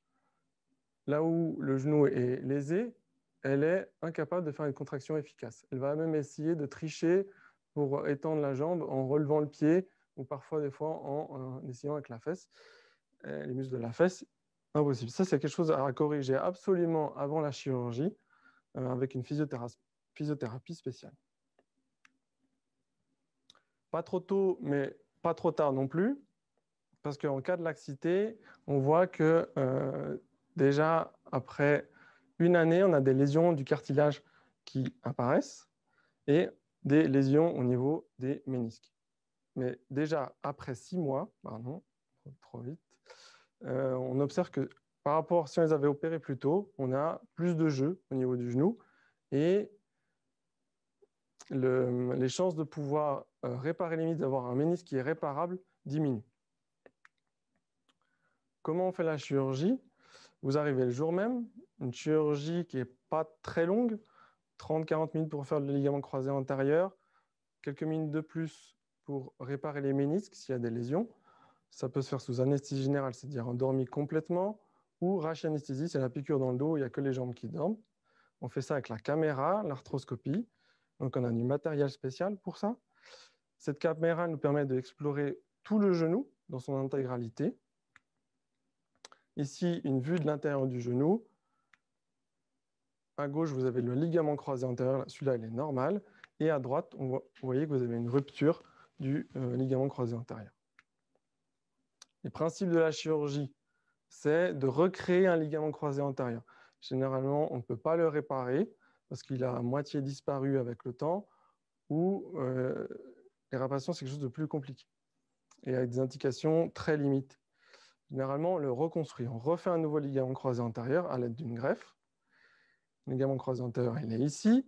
là où le genou est lésé, elle est incapable de faire une contraction efficace. Elle va même essayer de tricher pour étendre la jambe en relevant le pied ou parfois des fois en, essayant avec la fesse, les muscles de la fesse. Impossible. Ça, c'est quelque chose à corriger absolument avant la chirurgie euh, avec une physiothérapie, spéciale. Pas trop tôt, mais pas trop tard non plus, parce qu'en cas de laxité, on voit que euh, déjà après une année, on a des lésions du cartilage qui apparaissent et des lésions au niveau des ménisques. Mais déjà après six mois, pardon, trop vite, euh, on observe que par rapport, si on les avait opérés plus tôt, on a plus de jeu au niveau du genou et les chances de pouvoir euh, réparer les ménisques, d'avoir un ménisque qui est réparable, diminuent. Comment on fait la chirurgie? Vous arrivez le jour même, une chirurgie qui n'est pas très longue, 30-40 minutes pour faire le ligament croisé antérieur, quelques minutes de plus pour réparer les ménisques s'il y a des lésions. Ça peut se faire sous anesthésie générale, c'est-à-dire endormi complètement, ou anesthésie, c'est la piqûre dans le dos, il n'y a que les jambes qui dorment. On fait ça avec la caméra, l'arthroscopie. Donc on a du matériel spécial pour ça. Cette caméra nous permet d'explorer tout le genou dans son intégralité. Ici, une vue de l'intérieur du genou. À gauche, vous avez le ligament croisé antérieur. Celui-là, il est normal. Et à droite, vous voyez que vous avez une rupture du euh, ligament croisé antérieur. Les principes de la chirurgie, c'est de recréer un ligament croisé antérieur. Généralement, on ne peut pas le réparer parce qu'il a à moitié disparu avec le temps ou euh, les c'est quelque chose de plus compliqué et avec des indications très limites. Généralement, on le reconstruit. On refait un nouveau ligament croisé antérieur à l'aide d'une greffe. Le ligament croisé antérieur, il est ici.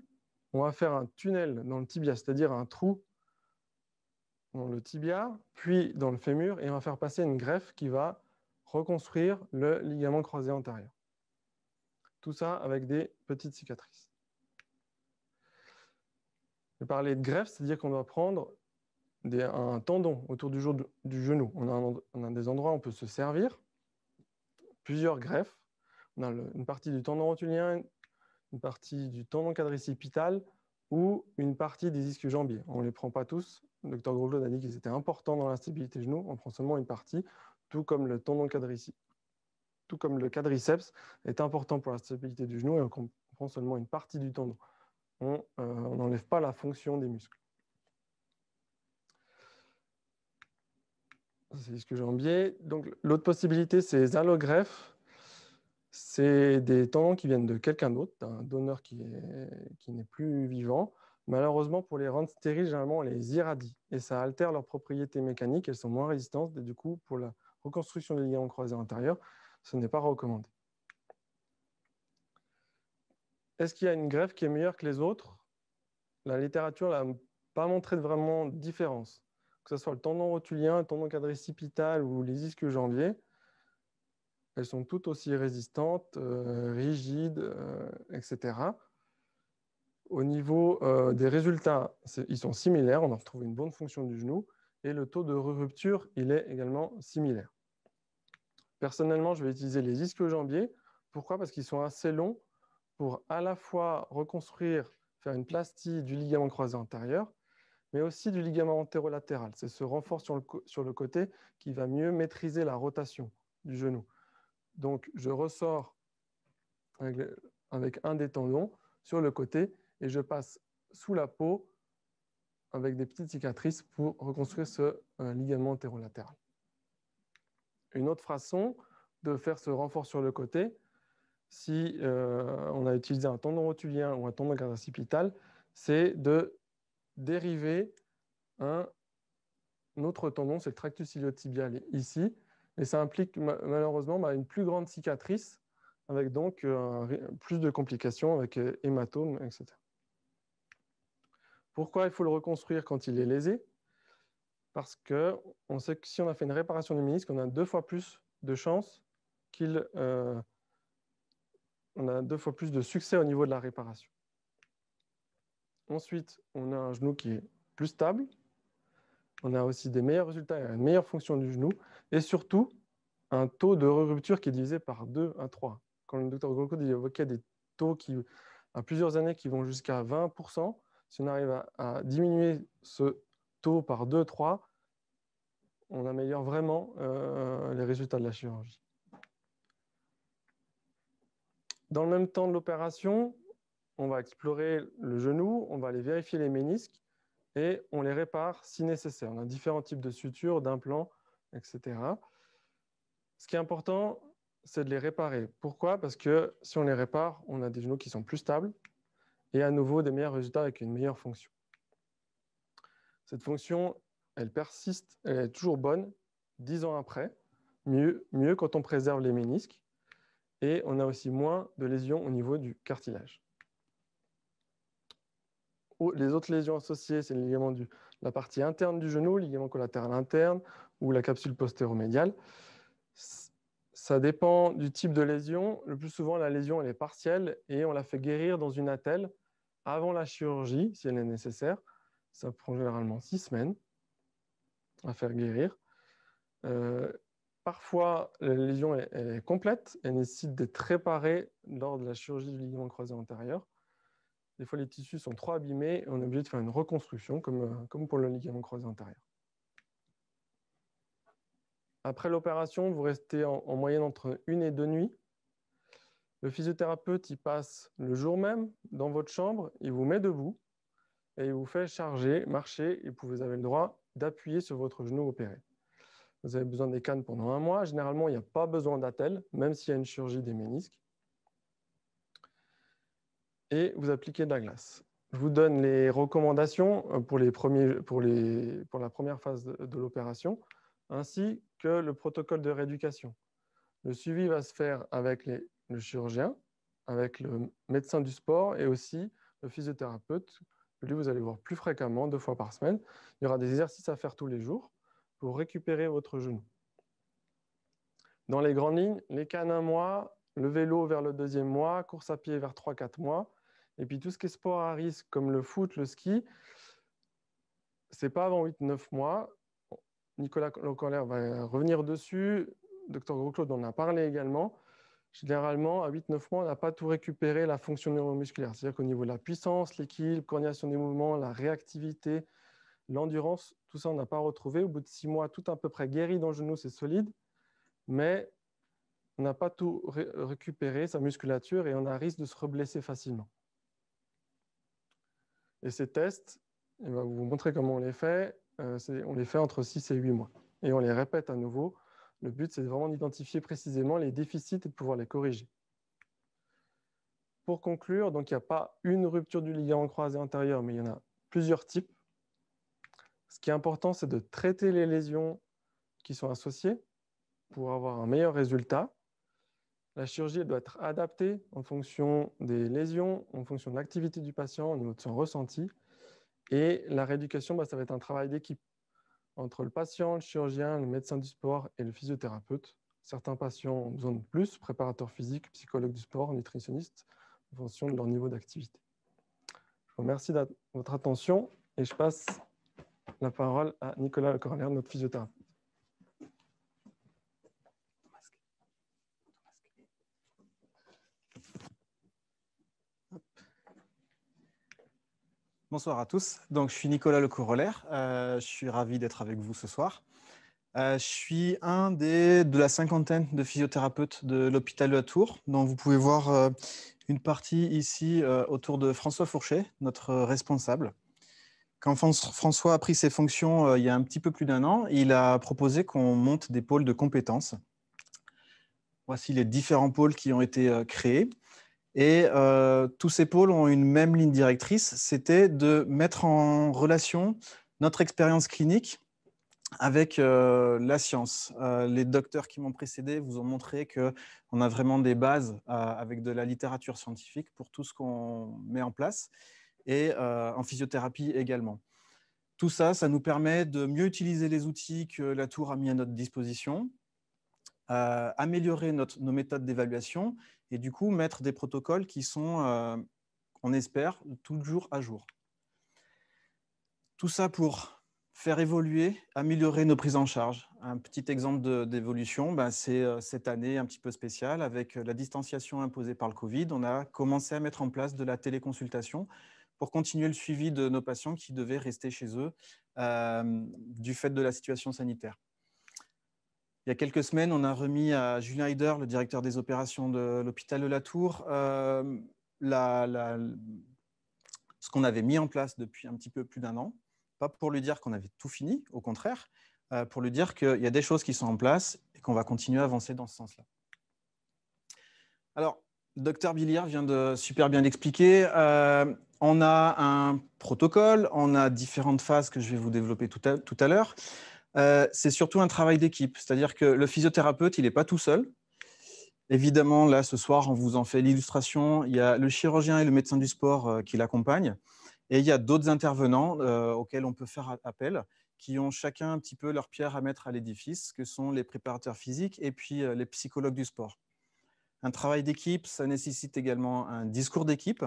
On va faire un tunnel dans le tibia, c'est-à-dire un trou dans le tibia, puis dans le fémur, et on va faire passer une greffe qui va reconstruire le ligament croisé antérieur. Tout ça avec des petites cicatrices. Je parler de greffe, c'est-à-dire qu'on doit prendre un tendon autour du, genou. On a, des endroits où on peut se servir, plusieurs greffes. On a une partie du tendon rotulien, une partie du tendon quadricipital ou une partie des ischios jambiers. On ne les prend pas tous. Le docteur Grovelot a dit qu'ils étaient importants dans la stabilité genou. On prend seulement une partie, tout comme le tendon quadriceps, est important pour la stabilité du genou et on prend seulement une partie du tendon. On euh, n'enlève pas la fonction des muscles. C'est ce que jambier. Donc, l'autre possibilité, c'est les allogreffes. C'est des tendons qui viennent de quelqu'un d'autre, d'un donneur qui n'est plus vivant. Malheureusement, pour les rendre stériles, généralement, on les irradie et ça altère leurs propriétés mécaniques. Elles sont moins résistantes et du coup, pour la reconstruction des ligaments croisés antérieurs, ce n'est pas recommandé. Est-ce qu'il y a une greffe qui est meilleure que les autres? La littérature n'a pas montré de vraiment différence que ce soit le tendon rotulien, le tendon quadricipital ou les ischios jambiers, elles sont toutes aussi résistantes, euh, rigides, euh, etc. Au niveau euh, des résultats, ils sont similaires, on a retrouvé une bonne fonction du genou, et le taux de rupture, il est également similaire. Personnellement, je vais utiliser les ischio-jambiers. Pourquoi? Parce qu'ils sont assez longs pour à la fois reconstruire faire une plastie du ligament croisé antérieur, mais aussi du ligament antérolatéral. C'est ce renfort sur le côté qui va mieux maîtriser la rotation du genou. Donc, je ressors avec, un des tendons sur le côté et je passe sous la peau avec des petites cicatrices pour reconstruire ce euh, ligament antérolatéral. Une autre façon de faire ce renfort sur le côté, si euh, on a utilisé un tendon rotulien ou un tendon quadricepital, c'est de dériver un, autre tendon, c'est le tractus iliotibial ici, et ça implique malheureusement bah, une plus grande cicatrice avec donc euh, plus de complications avec euh, hématomes, etc. Pourquoi il faut le reconstruire quand il est lésé? Parce qu'on sait que si on a fait une réparation du ménisque, on a deux fois plus de chances qu'il... Euh, on a deux fois plus de succès au niveau de la réparation. Ensuite, on a un genou qui est plus stable. On a aussi des meilleurs résultats une meilleure fonction du genou. Et surtout, un taux de rupture qui est divisé par 2 à 3. Quand le docteur Grolko évoquait des taux qui, à plusieurs années qui vont jusqu'à 20%, si on arrive à, diminuer ce taux par 2, 3, on améliore vraiment euh, les résultats de la chirurgie. Dans le même temps de l'opération, on va explorer le genou, on va aller vérifier les ménisques et on les répare si nécessaire. On a différents types de sutures, d'implants, etc. Ce qui est important, c'est de les réparer. Pourquoi? Parce que si on les répare, on a des genoux qui sont plus stables et à nouveau des meilleurs résultats avec une meilleure fonction. Cette fonction, elle persiste, elle est toujours bonne dix ans après, mieux, mieux quand on préserve les ménisques et on a aussi moins de lésions au niveau du cartilage les autres lésions associées, c'est le ligament du, la partie interne du genou, ligament collatéral interne ou la capsule postéromédiale. Ça dépend du type de lésion. Le plus souvent, la lésion est partielle et on la fait guérir dans une attelle avant la chirurgie, si elle est nécessaire. Ça prend généralement six semaines à faire guérir. Euh, parfois, la lésion est complète et nécessite d'être réparée lors de la chirurgie du ligament croisé antérieur. Des fois, les tissus sont trop abîmés et on est obligé de faire une reconstruction, comme, euh, pour le ligament croisé antérieur. Après l'opération, vous restez en, moyenne entre une et deux nuits. Le physiothérapeute, il passe le jour même dans votre chambre, il vous met debout et il vous fait charger, marcher, et vous avez le droit d'appuyer sur votre genou opéré. Vous avez besoin des cannes pendant un mois. Généralement, il n'y a pas besoin d'attelle, même s'il y a une chirurgie des ménisques et vous appliquez de la glace. Je vous donne les recommandations euh, pour, les premiers, pour, les, pour la première phase de, l'opération, ainsi que le protocole de rééducation. Le suivi va se faire avec le chirurgien, avec le médecin du sport et aussi le physiothérapeute. Lui, vous allez voir plus fréquemment, deux fois par semaine. Il y aura des exercices à faire tous les jours pour récupérer votre genou. Dans les grandes lignes, les cannes un mois, le vélo vers le deuxième mois, course à pied vers 3-4 mois, et puis tout ce qui est sport à risque, comme le foot, le ski, c'est pas avant 8-9 mois. Nicolas Locoller va revenir dessus. Docteur Gros-Claude en a parlé également. Généralement, à 8-9 mois, on n'a pas tout récupéré la fonction neuromusculaire. C'est-à-dire qu'au niveau de la puissance, l'équilibre, coordination des mouvements, la réactivité, l'endurance, tout ça, on n'a pas retrouvé. Au bout de 6 mois, tout à peu près guéri dans le genou, c'est solide. Mais on n'a pas tout récupéré, sa musculature, et on a risque de se reblesser facilement. Et ces tests, il va vous montrer comment on les fait. Euh, on les fait entre 6 et 8 mois. Et on les répète à nouveau. Le but, c'est vraiment d'identifier précisément les déficits et de pouvoir les corriger. Pour conclure, donc il n'y a pas une rupture du ligament croisé antérieur, mais il y en a plusieurs types. Ce qui est important, c'est de traiter les lésions qui sont associées pour avoir un meilleur résultat. La chirurgie doit être adaptée en fonction des lésions, en fonction de l'activité du patient, au niveau de son ressenti. Et la rééducation, bah, ça va être un travail d'équipe entre le patient, le chirurgien, le médecin du sport et le physiothérapeute. Certains patients ont besoin de plus, préparateurs physiques, psychologues du sport, nutritionnistes, en fonction de leur niveau d'activité. Je vous remercie de votre attention et je passe la parole à Nicolas Corner, notre physiothérapeute. Bonsoir à tous. Donc, je suis Nicolas Le Corollaire. Euh, je suis ravi d'être avec vous ce soir. Euh, je suis un des, de la cinquantaine de physiothérapeutes de l'hôpital de la Tour, dont vous pouvez voir euh, une partie ici autour de François Fourchet, notre responsable. Quand François a pris ses fonctions il y a un petit peu plus d'un an, il a proposé qu'on monte des pôles de compétences. Voici les différents pôles qui ont été créés. Et euh, tous ces pôles ont une même ligne directrice, c'était de mettre en relation notre expérience clinique avec euh, la science. Euh, les docteurs qui m'ont précédé vous ont montré qu'on a vraiment des bases avec de la littérature scientifique pour tout ce qu'on met en place, et en physiothérapie également. Tout ça, ça nous permet de mieux utiliser les outils que la Tour a mis à notre disposition, améliorer nos méthodes d'évaluation et du coup mettre des protocoles qui sont, euh, on espère, toujours à jour. Tout ça pour faire évoluer, améliorer nos prises en charge. Un petit exemple d'évolution, ben, c'est euh, cette année un petit peu spéciale avec la distanciation imposée par le Covid. On a commencé à mettre en place de la téléconsultation pour continuer le suivi de nos patients qui devaient rester chez eux euh, du fait de la situation sanitaire. Il y a quelques semaines, on a remis à Julien Heider, le directeur des opérations de l'hôpital de la Tour, euh, ce qu'on avait mis en place depuis un petit peu plus d'un an. Pas pour lui dire qu'on avait tout fini, au contraire, euh, pour lui dire qu'il y a des choses qui sont en place et qu'on va continuer à avancer dans ce sens-là. Alors, le docteur Billiard vient de super bien l'expliquer. Euh, on a un protocole, on a différentes phases que je vais vous développer tout à l'heure. Euh, c'est surtout un travail d'équipe. C'est-à-dire que le physiothérapeute, il n'est pas tout seul. Évidemment, là, ce soir, on vous en fait l'illustration. Il y a le chirurgien et le médecin du sport euh, qui l'accompagnent. Et il y a d'autres intervenants euh, auxquels on peut faire appel, qui ont chacun un petit peu leur pierre à mettre à l'édifice, que sont les préparateurs physiques et puis les psychologues du sport. Un travail d'équipe, ça nécessite également un discours d'équipe,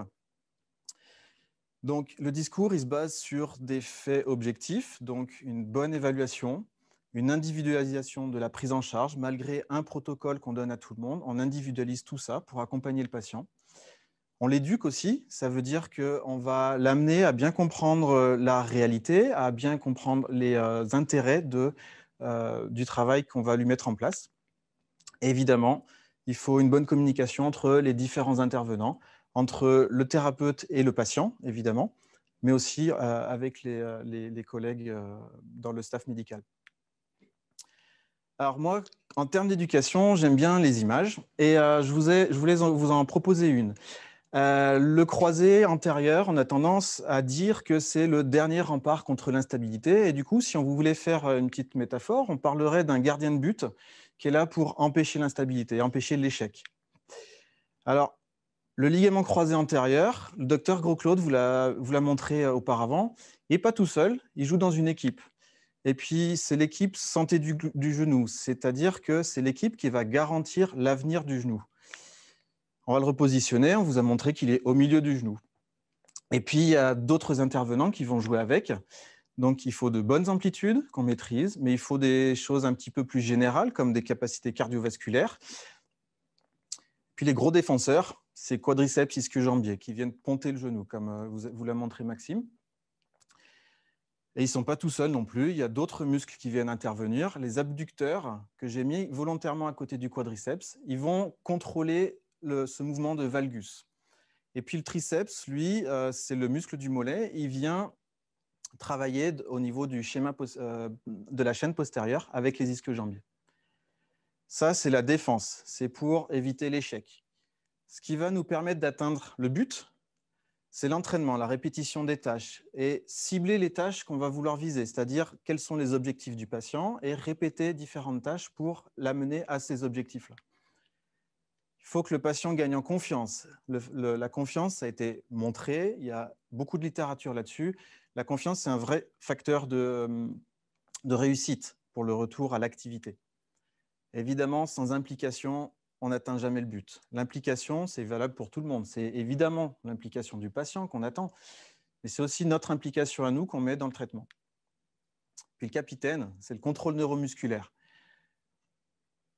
donc, le discours, il se base sur des faits objectifs, donc une bonne évaluation, une individualisation de la prise en charge, malgré un protocole qu'on donne à tout le monde. On individualise tout ça pour accompagner le patient. On l'éduque aussi, ça veut dire qu'on va l'amener à bien comprendre la réalité, à bien comprendre les euh, intérêts de, euh, du travail qu'on va lui mettre en place. évidemment, il faut une bonne communication entre les différents intervenants entre le thérapeute et le patient, évidemment, mais aussi euh, avec les, euh, collègues euh, dans le staff médical. Alors moi, en termes d'éducation, j'aime bien les images et je, voulais vous en proposer une. le croisé antérieur, on a tendance à dire que c'est le dernier rempart contre l'instabilité. Et du coup, si on voulait faire une petite métaphore, on parlerait d'un gardien de but qui est là pour empêcher l'instabilité, empêcher l'échec. Alors, le ligament croisé antérieur, le docteur Gros-Claude vous l'a montré euh, auparavant, il n'est pas tout seul, il joue dans une équipe. Et puis, c'est l'équipe santé du, genou, c'est-à-dire que c'est l'équipe qui va garantir l'avenir du genou. On va le repositionner, on vous a montré qu'il est au milieu du genou. Et puis, il y a d'autres intervenants qui vont jouer avec. Donc, il faut de bonnes amplitudes qu'on maîtrise, mais il faut des choses un petit peu plus générales, comme des capacités cardiovasculaires. Puis les gros défenseurs, c'est quadriceps ischio-jambier qui viennent ponter le genou, comme euh, vous, l'a montré Maxime. Et ils ne sont pas tout seuls non plus. Il y a d'autres muscles qui viennent intervenir. Les abducteurs, que j'ai mis volontairement à côté du quadriceps, ils vont contrôler ce mouvement de valgus. Et puis le triceps, lui, euh, c'est le muscle du mollet. Il vient travailler au niveau du schéma euh, de la chaîne postérieure avec les ischio-jambiers. Ça, c'est la défense. C'est pour éviter l'échec. Ce qui va nous permettre d'atteindre le but, c'est l'entraînement, la répétition des tâches et cibler les tâches qu'on va vouloir viser, c'est-à-dire quels sont les objectifs du patient et répéter différentes tâches pour l'amener à ces objectifs-là. Il faut que le patient gagne en confiance. la confiance, a été montré, il y a beaucoup de littérature là-dessus. La confiance, c'est un vrai facteur de réussite pour le retour à l'activité. Évidemment, sans implication, on n'atteint jamais le but. L'implication, c'est valable pour tout le monde. C'est évidemment l'implication du patient qu'on attend, mais c'est aussi notre implication à nous qu'on met dans le traitement. Puis le capitaine, c'est le contrôle neuromusculaire.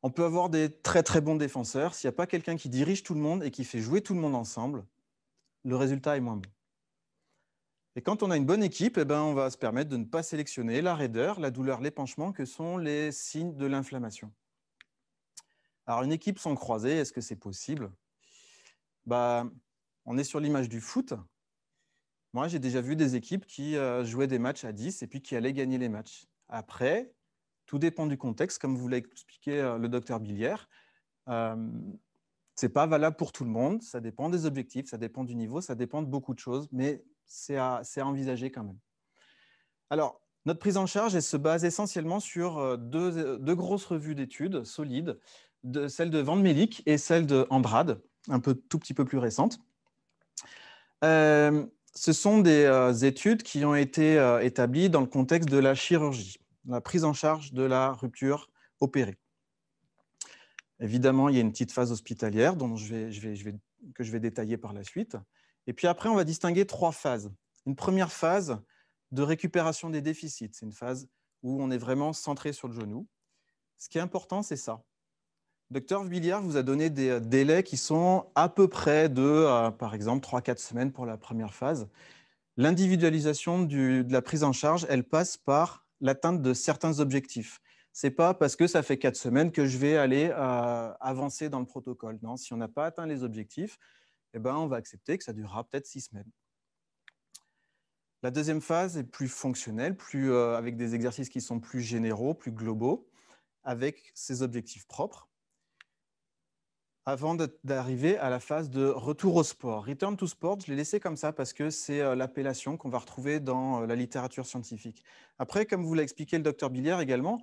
On peut avoir des très très bons défenseurs. S'il n'y a pas quelqu'un qui dirige tout le monde et qui fait jouer tout le monde ensemble, le résultat est moins bon. Et quand on a une bonne équipe, eh ben, on va se permettre de ne pas sélectionner la raideur, la douleur, l'épanchement, que sont les signes de l'inflammation. Alors, une équipe sans croisée, est-ce que c'est possible? Bah, On est sur l'image du foot. Moi, j'ai déjà vu des équipes qui euh, jouaient des matchs à 10 et puis qui allaient gagner les matchs. Après, tout dépend du contexte, comme vous l'a expliqué euh, le docteur Billière. Euh, ce n'est pas valable pour tout le monde, ça dépend des objectifs, ça dépend du niveau, ça dépend de beaucoup de choses, mais c'est à, envisager quand même. Alors, notre prise en charge, elle se base essentiellement sur euh, deux, grosses revues d'études solides, de, celle de Van Melik et celle de Andrade, un peu, tout petit peu plus récente. Euh, ce sont des euh, études qui ont été établies dans le contexte de la chirurgie, la prise en charge de la rupture opérée. Évidemment, il y a une petite phase hospitalière dont je vais, que je vais détailler par la suite. Et puis après, on va distinguer trois phases. Une première phase de récupération des déficits. C'est une phase où on est vraiment centré sur le genou. Ce qui est important, c'est ça. Docteur Villiers vous a donné des délais qui sont à peu près de, euh, par exemple, 3-4 semaines pour la première phase. L'individualisation de la prise en charge, elle passe par l'atteinte de certains objectifs. Ce n'est pas parce que ça fait 4 semaines que je vais aller euh, avancer dans le protocole. Non, si on n'a pas atteint les objectifs, eh ben, on va accepter que ça durera peut-être six semaines. La deuxième phase est plus fonctionnelle, plus, euh, avec des exercices qui sont plus généraux, plus globaux, avec ses objectifs propres, avant d'arriver à la phase de retour au sport. Return to sport, je l'ai laissé comme ça parce que c'est euh, l'appellation qu'on va retrouver dans euh, la littérature scientifique. Après, comme vous l'a expliqué le docteur Billière également,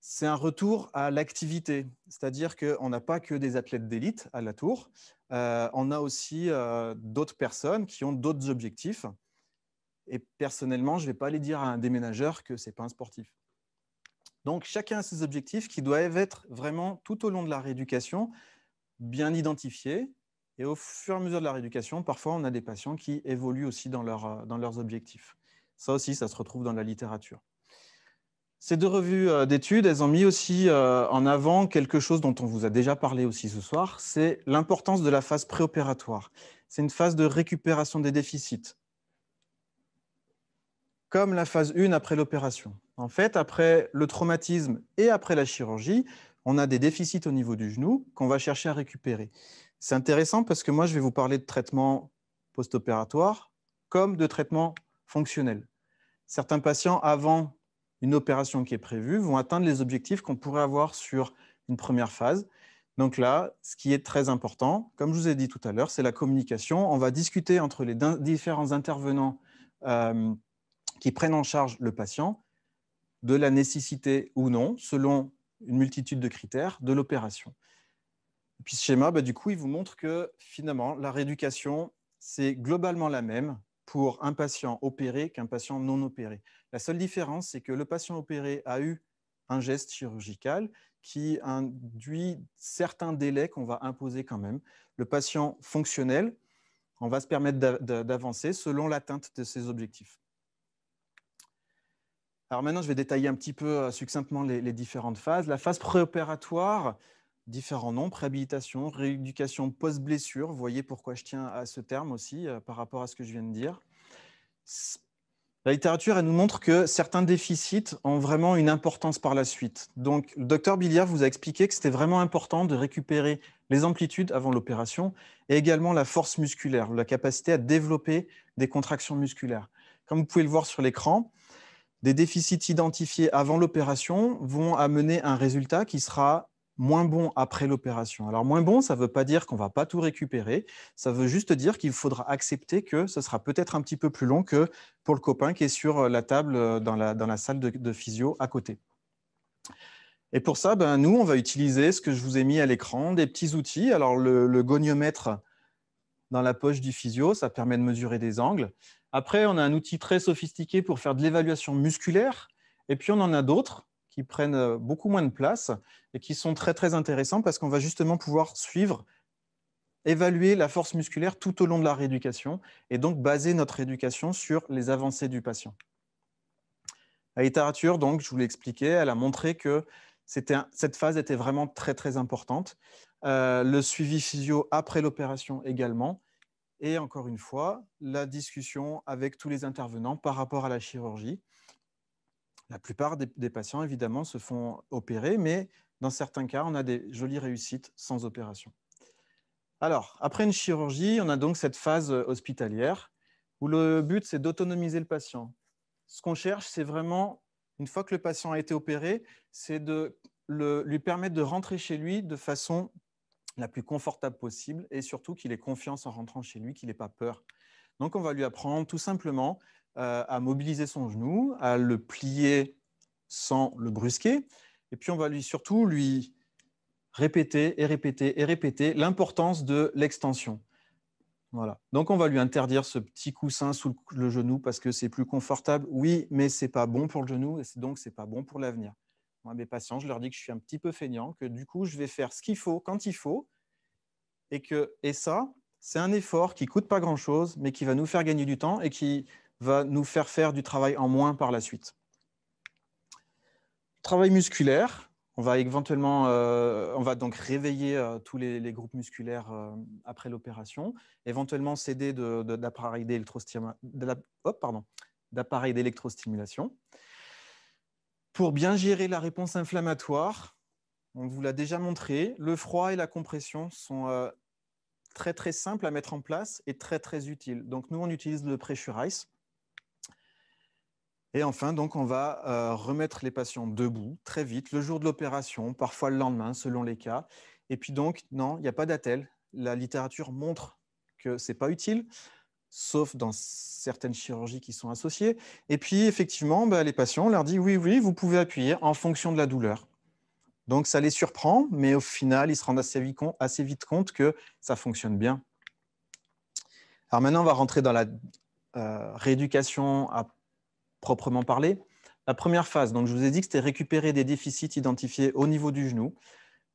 c'est un retour à l'activité. C'est-à-dire qu'on n'a pas que des athlètes d'élite à la tour, euh, on a aussi d'autres personnes qui ont d'autres objectifs. Et personnellement, je ne vais pas aller dire à un déménageur que ce n'est pas un sportif. Donc, chacun a ses objectifs qui doivent être vraiment tout au long de la rééducation bien identifiés. Et au fur et à mesure de la rééducation, parfois, on a des patients qui évoluent aussi dans, euh, dans leurs objectifs. Ça aussi, ça se retrouve dans la littérature. Ces deux revues euh, d'études, elles ont mis aussi euh, en avant quelque chose dont on vous a déjà parlé aussi ce soir, c'est l'importance de la phase préopératoire. C'est une phase de récupération des déficits, comme la phase 1 après l'opération. En fait, après le traumatisme et après la chirurgie, on a des déficits au niveau du genou qu'on va chercher à récupérer. C'est intéressant parce que moi, je vais vous parler de traitement post-opératoire comme de traitement fonctionnel. Certains patients, avant une opération qui est prévue vont atteindre les objectifs qu'on pourrait avoir sur une première phase. Donc là, ce qui est très important, comme je vous ai dit tout à l'heure, c'est la communication. On va discuter entre les différents intervenants euh, qui prennent en charge le patient de la nécessité ou non, selon une multitude de critères, de l'opération. Puis ce schéma, bah, du coup, il vous montre que finalement, la rééducation, c'est globalement la même pour un patient opéré qu'un patient non opéré. La seule différence, c'est que le patient opéré a eu un geste chirurgical qui induit certains délais qu'on va imposer quand même. Le patient fonctionnel, on va se permettre d'avancer selon l'atteinte de ses objectifs. Alors maintenant, je vais détailler un petit peu euh, succinctement les, différentes phases. La phase préopératoire, différents noms, préhabilitation, rééducation post-blessure. Vous voyez pourquoi je tiens à ce terme aussi euh, par rapport à ce que je viens de dire. La littérature, elle nous montre que certains déficits ont vraiment une importance par la suite. Donc, le docteur Billiard vous a expliqué que c'était vraiment important de récupérer les amplitudes avant l'opération et également la force musculaire, la capacité à développer des contractions musculaires. Comme vous pouvez le voir sur l'écran, des déficits identifiés avant l'opération vont amener un résultat qui sera moins bon après l'opération. Alors moins bon, ça ne veut pas dire qu'on ne va pas tout récupérer, ça veut juste dire qu'il faudra accepter que ce sera peut-être un petit peu plus long que pour le copain qui est sur la table euh, dans la, dans la salle de, physio à côté. Et pour ça, ben, nous, on va utiliser ce que je vous ai mis à l'écran, des petits outils. Alors le, goniomètre dans la poche du physio, ça permet de mesurer des angles. Après, on a un outil très sophistiqué pour faire de l'évaluation musculaire. Et puis, on en a d'autres qui prennent euh, beaucoup moins de place et qui sont très très intéressants parce qu'on va justement pouvoir suivre, évaluer la force musculaire tout au long de la rééducation et donc baser notre rééducation sur les avancées du patient. La littérature, donc, je vous l'ai expliqué, elle a montré que cette phase était vraiment très très importante. Euh, le suivi physio après l'opération également. et encore une fois, la discussion avec tous les intervenants par rapport à la chirurgie. La plupart des, patients, évidemment, se font opérer, mais dans certains cas, on a des jolies réussites sans opération. Alors, après une chirurgie, on a donc cette phase hospitalière où le but, c'est d'autonomiser le patient. Ce qu'on cherche, c'est vraiment, une fois que le patient a été opéré, c'est de lui permettre de rentrer chez lui de façon la plus confortable possible et surtout qu'il ait confiance en rentrant chez lui, qu'il n'ait pas peur. Donc, on va lui apprendre tout simplement euh, à mobiliser son genou, à le plier sans le brusquer. Et puis, on va lui surtout lui répéter et répéter et répéter l'importance de l'extension. Voilà. Donc, on va lui interdire ce petit coussin sous le genou parce que c'est plus confortable. Oui, mais ce n'est pas bon pour le genou et donc ce n'est pas bon pour l'avenir. Moi, mes patients, je leur dis que je suis un petit peu feignant, que du coup, je vais faire ce qu'il faut quand il faut. Et, que, et ça, c'est un effort qui ne coûte pas grand-chose, mais qui va nous faire gagner du temps et qui va nous faire faire du travail en moins par la suite. Travail musculaire, on va éventuellement, euh, on va donc réveiller euh, tous les, groupes musculaires euh, après l'opération, éventuellement céder d'appareil d'électrostimulation. Pour bien gérer la réponse inflammatoire, on vous l'a déjà montré, le froid et la compression sont euh, très très simples à mettre en place et très très utiles. Donc nous, on utilise le pressure ice. Et enfin, donc, on va euh, remettre les patients debout très vite, le jour de l'opération, parfois le lendemain, selon les cas. Et puis donc, non, il n'y a pas d'attel. La littérature montre que ce n'est pas utile sauf dans certaines chirurgies qui sont associées. Et puis, effectivement, bah, les patients, on leur dit oui, oui, vous pouvez appuyer en fonction de la douleur. Donc, ça les surprend, mais au final, ils se rendent assez vite, compte, que ça fonctionne bien. Alors maintenant, on va rentrer dans la euh, rééducation à proprement parler. La première phase, donc je vous ai dit que c'était récupérer des déficits identifiés au niveau du genou.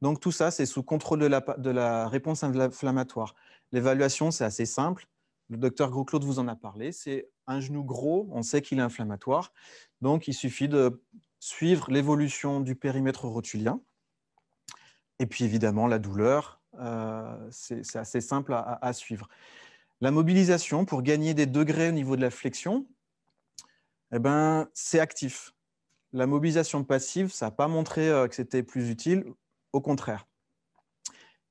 Donc tout ça, c'est sous contrôle de la réponse inflammatoire. L'évaluation, c'est assez simple. Le docteur Gros-Claude vous en a parlé. C'est un genou gros, on sait qu'il est inflammatoire. Donc, il suffit de suivre l'évolution du périmètre rotulien. Et puis, évidemment, la douleur, euh, c'est assez simple à, suivre. La mobilisation, pour gagner des degrés au niveau de la flexion, eh ben, c'est actif. La mobilisation passive, ça n'a pas montré euh, que c'était plus utile, au contraire.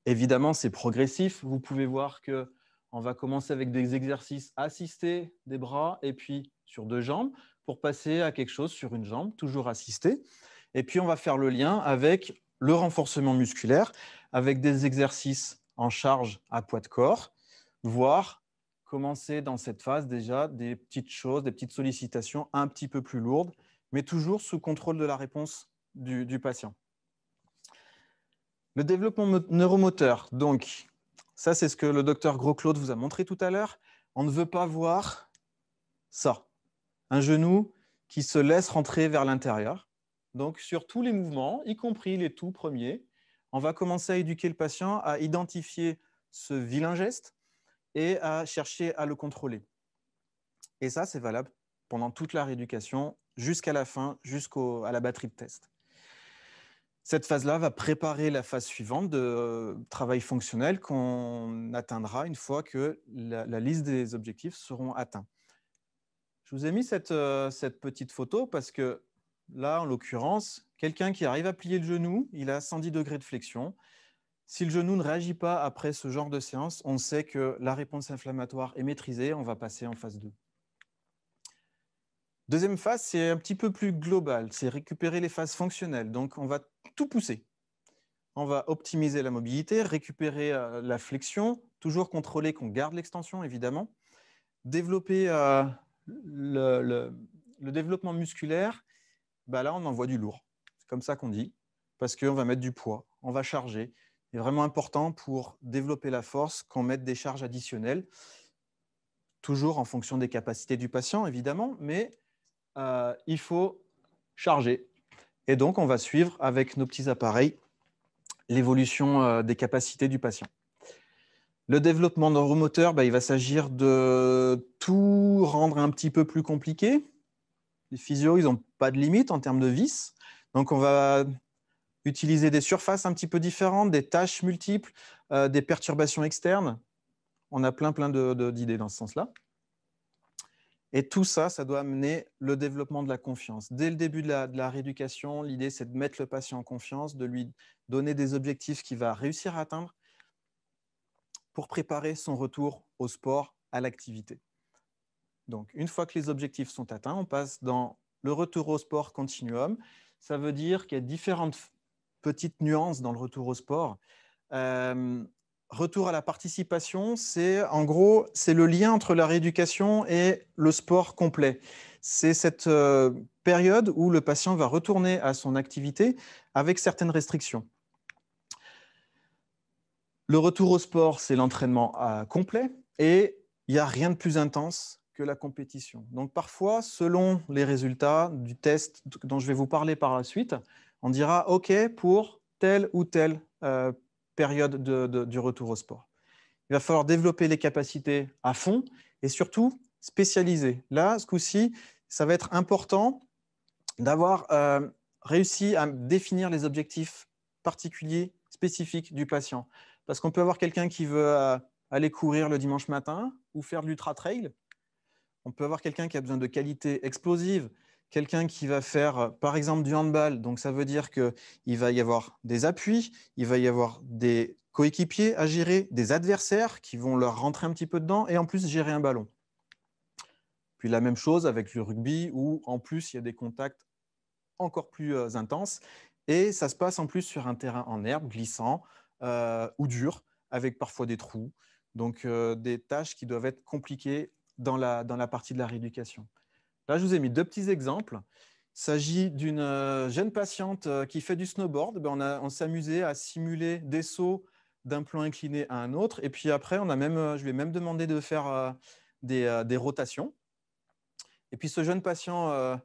Évidemment, c'est progressif. Vous pouvez voir que on va commencer avec des exercices assistés des bras et puis sur deux jambes pour passer à quelque chose sur une jambe, toujours assisté. Et puis, on va faire le lien avec le renforcement musculaire, avec des exercices en charge à poids de corps, voire commencer dans cette phase déjà des petites choses, des petites sollicitations un petit peu plus lourdes, mais toujours sous contrôle de la réponse du, du patient. Le développement neuromoteur, donc ça, c'est ce que le docteur Gros-Claude vous a montré tout à l'heure. On ne veut pas voir ça. Un genou qui se laisse rentrer vers l'intérieur. Donc, sur tous les mouvements, y compris les tout premiers, on va commencer à éduquer le patient à identifier ce vilain geste et à chercher à le contrôler. Et ça, c'est valable pendant toute la rééducation, jusqu'à la fin, jusqu'à la batterie de test. Cette phase-là va préparer la phase suivante de euh, travail fonctionnel qu'on atteindra une fois que la, liste des objectifs seront atteints. Je vous ai mis cette, euh, cette petite photo parce que là, en l'occurrence, quelqu'un qui arrive à plier le genou, il a 110 degrés de flexion. Si le genou ne réagit pas après ce genre de séance, on sait que la réponse inflammatoire est maîtrisée, on va passer en phase 2. Deuxième phase, c'est un petit peu plus global, c'est récupérer les phases fonctionnelles. Donc, on va tout pousser. On va optimiser la mobilité, récupérer euh, la flexion, toujours contrôler qu'on garde l'extension, évidemment. Développer euh, le, développement musculaire, bah là, on envoie du lourd. C'est comme ça qu'on dit, parce qu'on va mettre du poids, on va charger. C'est vraiment important pour développer la force qu'on mette des charges additionnelles, toujours en fonction des capacités du patient, évidemment, mais euh, il faut charger. Et donc, on va suivre avec nos petits appareils l'évolution euh, des capacités du patient. Le développement neuromoteur, bah, il va s'agir de tout rendre un petit peu plus compliqué. Les physios, ils n'ont pas de limite en termes de vis. Donc, on va utiliser des surfaces un petit peu différentes, des tâches multiples, euh, des perturbations externes. On a plein, plein d'idées dans ce sens-là. Et tout ça, ça doit amener le développement de la confiance. Dès le début de la, rééducation, l'idée, c'est de mettre le patient en confiance, de lui donner des objectifs qu'il va réussir à atteindre pour préparer son retour au sport, à l'activité. Donc, une fois que les objectifs sont atteints, on passe dans le retour au sport continuum. Ça veut dire qu'il y a différentes petites nuances dans le retour au sport. Euh, retour à la participation, c'est en gros, c'est le lien entre la rééducation et le sport complet. C'est cette euh, période où le patient va retourner à son activité avec certaines restrictions. Le retour au sport, c'est l'entraînement euh, complet et il n'y a rien de plus intense que la compétition. Donc parfois, selon les résultats du test dont je vais vous parler par la suite, on dira OK pour telle ou telle euh, période du retour au sport. Il va falloir développer les capacités à fond et surtout spécialiser. Là, ce coup-ci, ça va être important d'avoir euh, réussi à définir les objectifs particuliers, spécifiques du patient. Parce qu'on peut avoir quelqu'un qui veut euh, aller courir le dimanche matin ou faire de l'ultra-trail. On peut avoir quelqu'un qui a besoin de qualité explosive, quelqu'un qui va faire, euh, par exemple, du handball. Donc, ça veut dire qu'il va y avoir des appuis, il va y avoir des coéquipiers à gérer, des adversaires qui vont leur rentrer un petit peu dedans et en plus gérer un ballon. Puis la même chose avec le rugby où en plus il y a des contacts encore plus euh, intenses et ça se passe en plus sur un terrain en herbe, glissant euh, ou dur, avec parfois des trous. Donc des tâches qui doivent être compliquées dans la, dans la partie de la rééducation. Là, je vous ai mis deux petits exemples. Il s'agit d'une euh, jeune patiente euh, qui fait du snowboard. Ben, on, on s'est amusé à simuler des sauts d'un plan incliné à un autre. Et puis après, on a même, euh, je lui ai même demandé de faire des, des rotations. Et puis ce jeune patient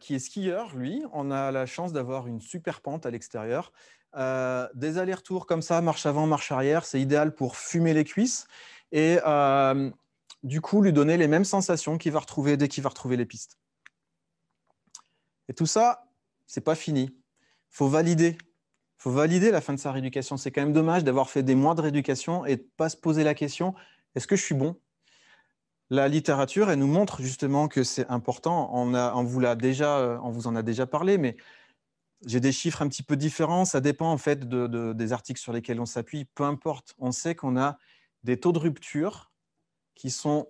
qui est skieur, lui, on a la chance d'avoir une super pente à l'extérieur. des allers-retours comme ça, marche avant, marche arrière, c'est idéal pour fumer les cuisses. Et du coup, lui donner les mêmes sensations qu'il va retrouver dès qu'il va retrouver les pistes. Et tout ça, c'est pas fini. Faut valider. Faut valider la fin de sa rééducation. C'est quand même dommage d'avoir fait des mois de rééducation et de pas se poser la question est-ce que je suis bon? La littérature, elle nous montre justement que c'est important. On, on, vous déjà, on vous en a déjà parlé, mais j'ai des chiffres un petit peu différents. Ça dépend en fait des articles sur lesquels on s'appuie. Peu importe. On sait qu'on a des taux de rupture qui sont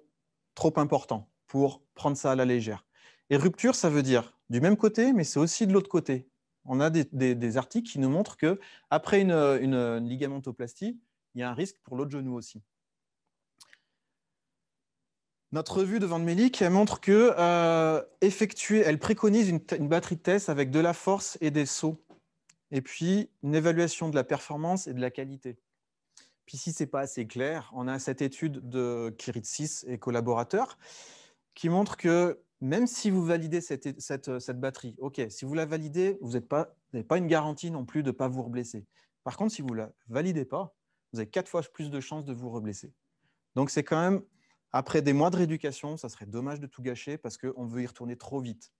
trop importants pour prendre ça à la légère. Et rupture, ça veut dire du même côté, mais c'est aussi de l'autre côté. On a des, articles qui nous montrent que après une, ligamentoplastie, il y a un risque pour l'autre genou aussi. Notre revue de Van montre que euh, effectuer, elle préconise une, une, batterie de tests avec de la force et des sauts, et puis une évaluation de la performance et de la qualité. Puis si ce n'est pas assez clair, on a cette étude de Kiritsis et collaborateurs qui montre que même si vous validez cette, cette, batterie, OK, si vous la validez, vous n'avez pas, une garantie non plus de ne pas vous reblesser. Par contre, si vous ne la validez pas, vous avez quatre fois plus de chances de vous reblesser. Donc c'est quand même, après des mois de rééducation, ça serait dommage de tout gâcher parce qu'on veut y retourner trop vite.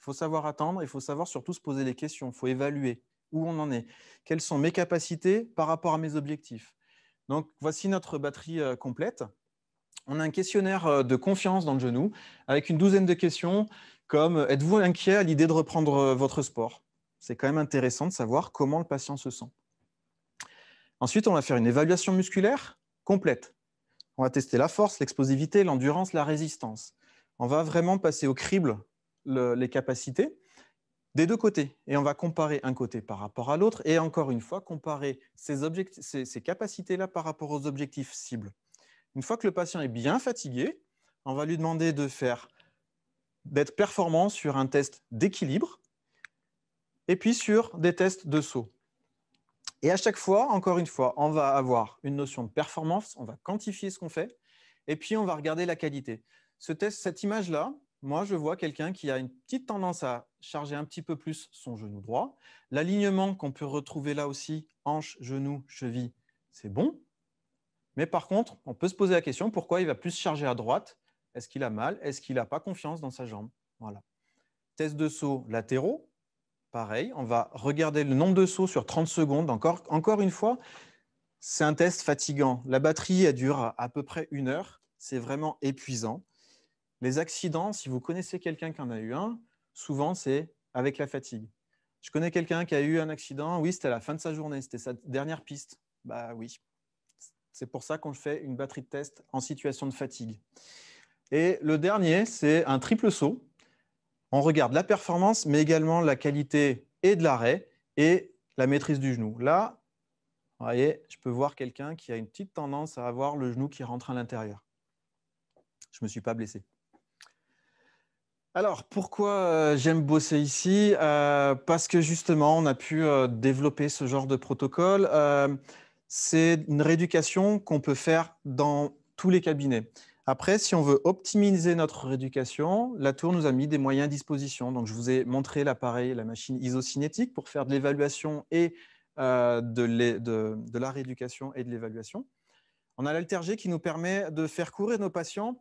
Il faut savoir attendre, il faut savoir surtout se poser des questions, il faut évaluer où on en est, quelles sont mes capacités par rapport à mes objectifs donc, voici notre batterie euh, complète. On a un questionnaire euh, de confiance dans le genou avec une douzaine de questions comme euh, êtes-vous inquiet à l'idée de reprendre votre sport? C'est quand même intéressant de savoir comment le patient se sent. Ensuite, on va faire une évaluation musculaire complète. On va tester la force, l'explosivité, l'endurance, la résistance. On va vraiment passer au crible les capacités des deux côtés. Et on va comparer un côté par rapport à l'autre et encore une fois, comparer ces, capacités-là par rapport aux objectifs cibles. Une fois que le patient est bien fatigué, on va lui demander de faire d'être performant sur un test d'équilibre et puis sur des tests de saut. Et à chaque fois, encore une fois, on va avoir une notion de performance, on va quantifier ce qu'on fait et puis on va regarder la qualité. Ce test, cette image-là, moi, je vois quelqu'un qui a une petite tendance à charger un petit peu plus son genou droit. L'alignement qu'on peut retrouver là aussi, hanche, genou, cheville, c'est bon. Mais par contre, on peut se poser la question pourquoi il va plus charger à droite? Est-ce qu'il a mal? Est-ce qu'il n'a pas confiance dans sa jambe? Voilà. Test de saut latéraux, pareil. On va regarder le nombre de sauts sur 30 secondes. Encore, encore une fois, c'est un test fatigant. La batterie, elle dure à peu près une heure. C'est vraiment épuisant. Les accidents, si vous connaissez quelqu'un qui en a eu un, souvent c'est avec la fatigue. Je connais quelqu'un qui a eu un accident, oui, c'était à la fin de sa journée, c'était sa dernière piste. Bah oui. C'est pour ça qu'on fait une batterie de test en situation de fatigue. Et le dernier, c'est un triple saut. On regarde la performance, mais également la qualité et de l'arrêt et la maîtrise du genou. Là, vous voyez, je peux voir quelqu'un qui a une petite tendance à avoir le genou qui rentre à l'intérieur. Je ne me suis pas blessé. Alors, pourquoi euh, j'aime bosser ici? Euh, Parce que justement, on a pu euh, développer ce genre de protocole. c'est une rééducation qu'on peut faire dans tous les cabinets. Après, si on veut optimiser notre rééducation, la tour nous a mis des moyens à disposition. Donc, je vous ai montré l'appareil, la machine isocinétique pour faire de l'évaluation et de, de, la rééducation et de l'évaluation. On a l'Alterg qui nous permet de faire courir nos patients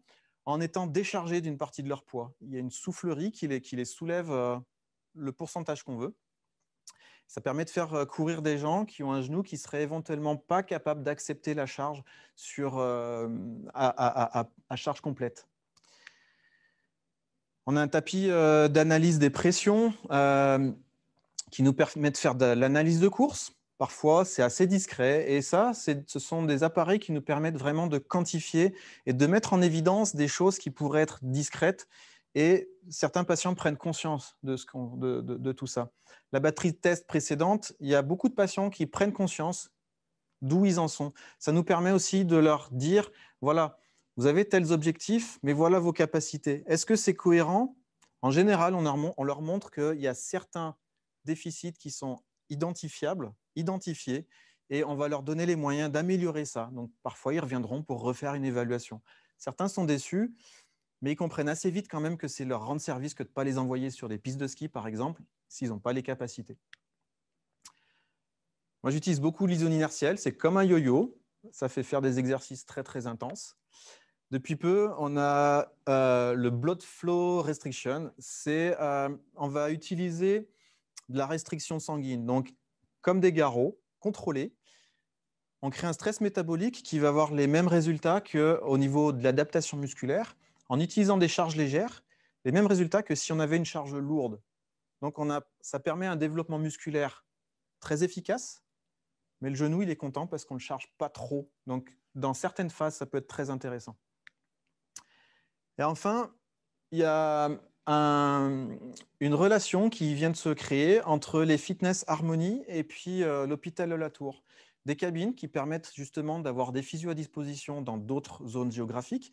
en étant déchargés d'une partie de leur poids. Il y a une soufflerie qui les, soulève euh, le pourcentage qu'on veut. Ça permet de faire euh, courir des gens qui ont un genou qui serait éventuellement pas capable d'accepter la charge sur, euh, à, charge complète. On a un tapis d'analyse des pressions qui nous permet de faire de l'analyse de course. Parfois, c'est assez discret. Et ça, ce sont des appareils qui nous permettent vraiment de quantifier et de mettre en évidence des choses qui pourraient être discrètes. Et certains patients prennent conscience de, tout ça. La batterie de test précédente, il y a beaucoup de patients qui prennent conscience d'où ils en sont. Ça nous permet aussi de leur dire, voilà, vous avez tels objectifs, mais voilà vos capacités. Est-ce que c'est cohérent? En général, on leur montre qu'il y a certains déficits qui sont identifiables identifier et on va leur donner les moyens d'améliorer ça. Donc parfois, ils reviendront pour refaire une évaluation. Certains sont déçus, mais ils comprennent assez vite quand même que c'est leur rendre service que de ne pas les envoyer sur des pistes de ski, par exemple, s'ils n'ont pas les capacités. Moi, j'utilise beaucoup l'isone inertielle. C'est comme un yo-yo. Ça fait faire des exercices très, très intenses. Depuis peu, on a euh, le Blood Flow Restriction. C'est, euh, on va utiliser de la restriction sanguine. Donc, comme des garrots contrôlés. On crée un stress métabolique qui va avoir les mêmes résultats qu'au niveau de l'adaptation musculaire en utilisant des charges légères, les mêmes résultats que si on avait une charge lourde. Donc ça permet un développement musculaire très efficace, mais le genou, il est content parce qu'on ne le charge pas trop. Donc dans certaines phases, ça peut être très intéressant. Et enfin, il y a une relation qui vient de se créer entre les Fitness Harmony et puis euh, l'hôpital de la Tour. Des cabines qui permettent justement d'avoir des physios à disposition dans d'autres zones géographiques,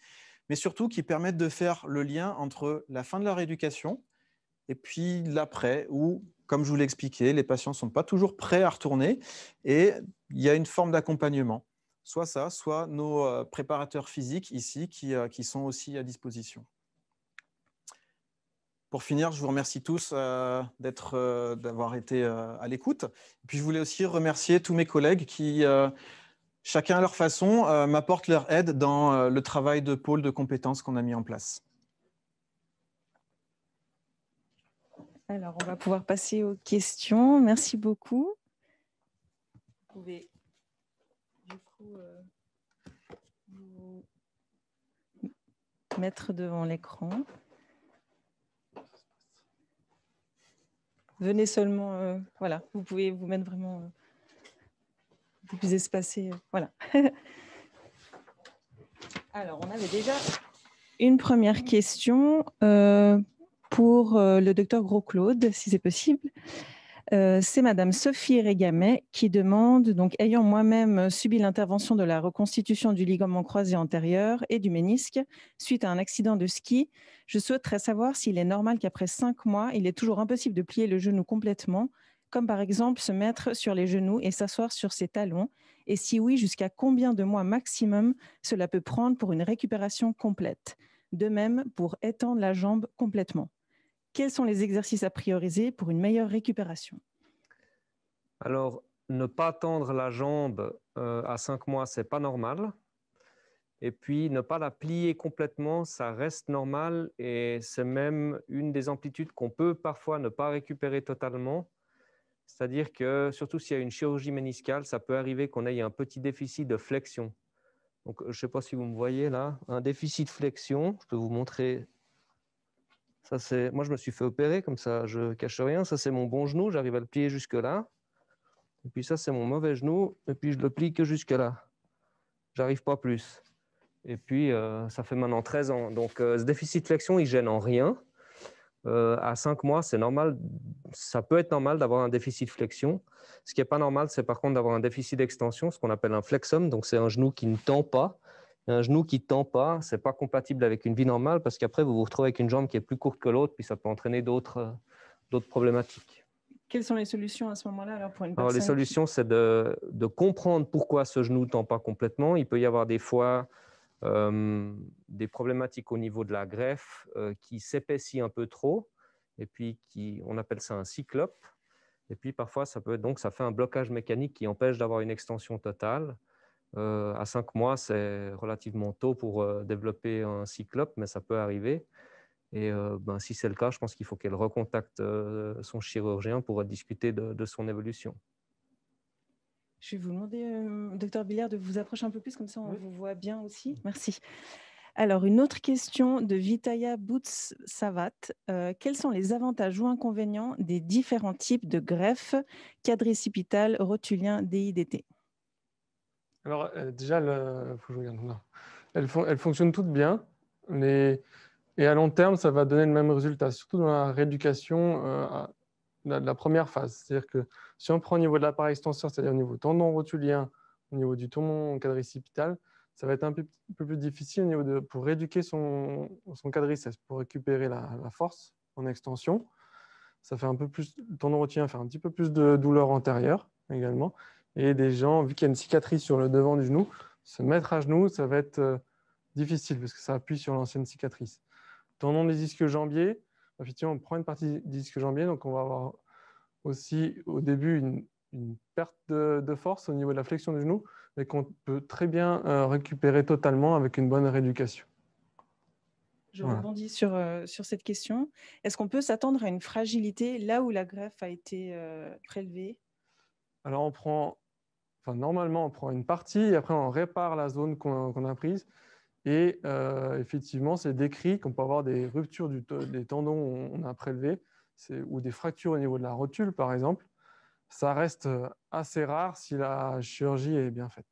mais surtout qui permettent de faire le lien entre la fin de leur éducation et puis l'après, où, comme je vous l'ai expliqué, les patients ne sont pas toujours prêts à retourner et il y a une forme d'accompagnement. Soit ça, soit nos euh, préparateurs physiques ici euh, qui sont aussi à disposition. Pour finir, je vous remercie tous euh, euh, d'avoir été euh, à l'écoute. Puis je voulais aussi remercier tous mes collègues qui, chacun à leur façon, m'apportent leur aide dans le travail de pôle de compétences qu'on a mis en place. Alors, on va pouvoir passer aux questions. Merci beaucoup. Vous pouvez vous mettre devant l'écran. Venez seulement, euh, voilà, vous pouvez vous mettre vraiment euh, plus espacé, euh, voilà. Alors, on avait déjà une première question pour le docteur Gros-Claude, si c'est possible. Euh, c'est Madame Sophie Régamet qui demande, donc ayant moi-même subi l'intervention de la reconstitution du ligament croisé antérieur et du ménisque suite à un accident de ski, je souhaiterais savoir s'il est normal qu'après cinq mois, il est toujours impossible de plier le genou complètement, comme par exemple se mettre sur les genoux et s'asseoir sur ses talons, et si oui, jusqu'à combien de mois maximum cela peut prendre pour une récupération complète? De même pour étendre la jambe complètement. Quels sont les exercices à prioriser pour une meilleure récupération? Alors, ne pas tendre la jambe euh, à 5 mois, c'est pas normal. Et puis, ne pas la plier complètement, ça reste normal et c'est même une des amplitudes qu'on peut parfois ne pas récupérer totalement. C'est-à-dire que, surtout s'il y a une chirurgie méniscale, ça peut arriver qu'on ait un petit déficit de flexion. Donc, je ne sais pas si vous me voyez là, un déficit de flexion. Je peux vous montrer. Ça, c'est... Moi, je me suis fait opérer, comme ça, je cache rien. Ça, c'est mon bon genou, j'arrive à le plier jusque-là. Et puis ça, c'est mon mauvais genou, et puis je le plie que jusque-là. J'arrive pas plus. Et puis, euh, ça fait maintenant 13 ans. Donc, euh, ce déficit de flexion, il gêne en rien. Euh, à 5 mois, c'est normal. Ça peut être normal d'avoir un déficit de flexion. Ce qui n'est pas normal, c'est par contre d'avoir un déficit d'extension, ce qu'on appelle un flexum. Donc, c'est un genou qui ne tend pas. Un genou qui ne tend pas, ce n'est pas compatible avec une vie normale parce qu'après, vous vous retrouvez avec une jambe qui est plus courte que l'autre, puis ça peut entraîner d'autres problématiques. Quelles sont les solutions à ce moment-là pour une Alors, Les solutions, c'est de, de, comprendre pourquoi ce genou ne tend pas complètement. Il peut y avoir des fois euh, des problématiques au niveau de la greffe euh, qui s'épaissit un peu trop, et puis qui, on appelle ça un cyclope. Et puis parfois, ça peut donc ça fait un blocage mécanique qui empêche d'avoir une extension totale. Euh, à 5 mois, c'est relativement tôt pour développer un cyclope, mais ça peut arriver. Et ben, si c'est le cas, je pense qu'il faut qu'elle recontacte son chirurgien pour discuter de, de son évolution. Je vais vous demander, euh, docteur Billard, de vous approcher un peu plus, comme ça on vous voit bien aussi. Merci. Alors, une autre question de Vitaya Boots-Savat. Euh, quels sont les avantages ou inconvénients des différents types de greffes quadricipitales, rotulien, DIDT Alors, euh, déjà, le... Faut que je regarde. Elles, fonctionnent toutes bien. Et à long terme, ça va donner le même résultat, surtout dans la rééducation la, première phase. C'est-à-dire que si on prend au niveau de l'appareil extenseur, c'est-à-dire au niveau tendon rotulien, au niveau du tendon quadricipital, ça va être un peu, plus difficile au niveau de, pour rééduquer son, son quadriceps, pour récupérer la, force en extension. Ça fait un peu plus, le tendon rotulien fait un petit peu plus de douleur antérieure également. Et des gens, vu qu'il y a une cicatrice sur le devant du genou, se mettre à genoux, ça va être euh, difficile parce que ça appuie sur l'ancienne cicatrice. Tendon des disques jambiers, effectivement, on prend une partie du disque jambier, donc on va avoir aussi au début une, perte de, force au niveau de la flexion du genou, mais qu'on peut très bien euh, récupérer totalement avec une bonne rééducation. Je rebondis sur, euh, sur cette question. Est-ce qu'on peut s'attendre à une fragilité là où la greffe a été euh, prélevée? Alors, on prend, enfin, normalement, on prend une partie et après, on répare la zone qu'on a prise. Et euh, effectivement, c'est décrit qu'on peut avoir des ruptures des tendons où on a prélevé ou des fractures au niveau de la rotule, par exemple. Ça reste euh, assez rare si la chirurgie est bien faite.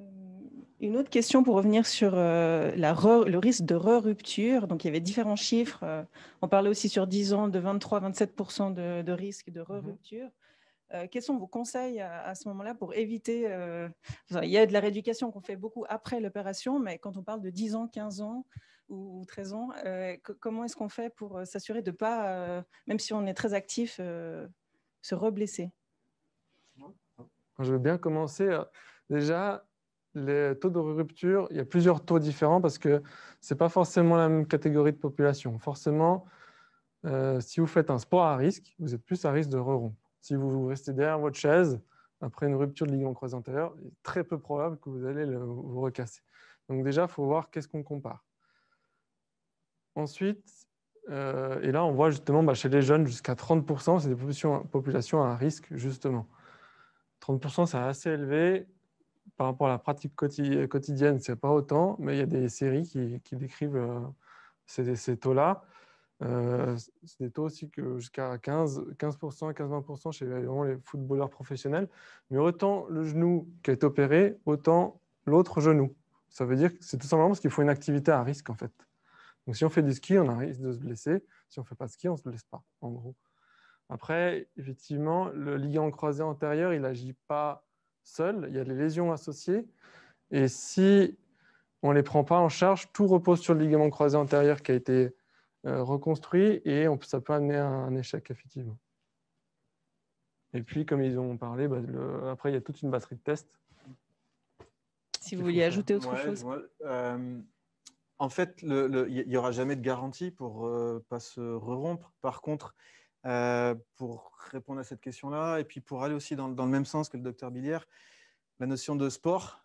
Euh, une autre question pour revenir sur le risque de re-rupture. Donc, il y avait différents chiffres. on parlait aussi sur 10 ans de 23-27% de, de, risque de re-rupture. Euh, quels sont vos conseils à, ce moment-là pour éviter euh, Il y a de la rééducation qu'on fait beaucoup après l'opération, mais quand on parle de 10 ans, 15 ans ou 13 ans, euh, comment est-ce qu'on fait pour s'assurer de ne pas, même si on est très actif, se reblesser? Je veux bien commencer. Déjà, les taux de rupture, il y a plusieurs taux différents parce que ce n'est pas forcément la même catégorie de population. Forcément, si vous faites un sport à risque, vous êtes plus à risque de re si vous restez derrière votre chaise, après une rupture de ligament croisé antérieur, il est très peu probable que vous allez vous recasser. Donc déjà, il faut voir qu'est-ce qu'on compare. Ensuite, euh, et là, on voit justement bah, chez les jeunes jusqu'à 30%, c'est des populations, à risque, justement. 30%, c'est assez élevé. Par rapport à la pratique quotidienne, ce n'est pas autant, mais il y a des séries qui, décrivent euh, ces taux-là. Euh, c'est taux aussi que jusqu'à 15, 15%, 15-20% chez les footballeurs professionnels. Mais autant le genou qui est opéré, autant l'autre genou. Ça veut dire que c'est tout simplement parce qu'il faut une activité à risque en fait. Donc si on fait du ski, on a risque de se blesser. Si on ne fait pas de ski, on ne se blesse pas, en gros. Après, effectivement, le ligament croisé antérieur, il n'agit pas seul. Il y a des lésions associées. Et si on ne les prend pas en charge, tout repose sur le ligament croisé antérieur qui a été reconstruit et on, ça peut amener à un échec, effectivement. Et puis, comme ils ont parlé, bah, après, il y a toute une batterie de tests. Si vous vouliez ajouter autre chose. Euh, en fait, il n'y aura jamais de garantie pour ne euh, pas se rompre. Par contre, pour répondre à cette question-là, et puis pour aller aussi dans, dans, le même sens que le docteur Billière, la notion de sport,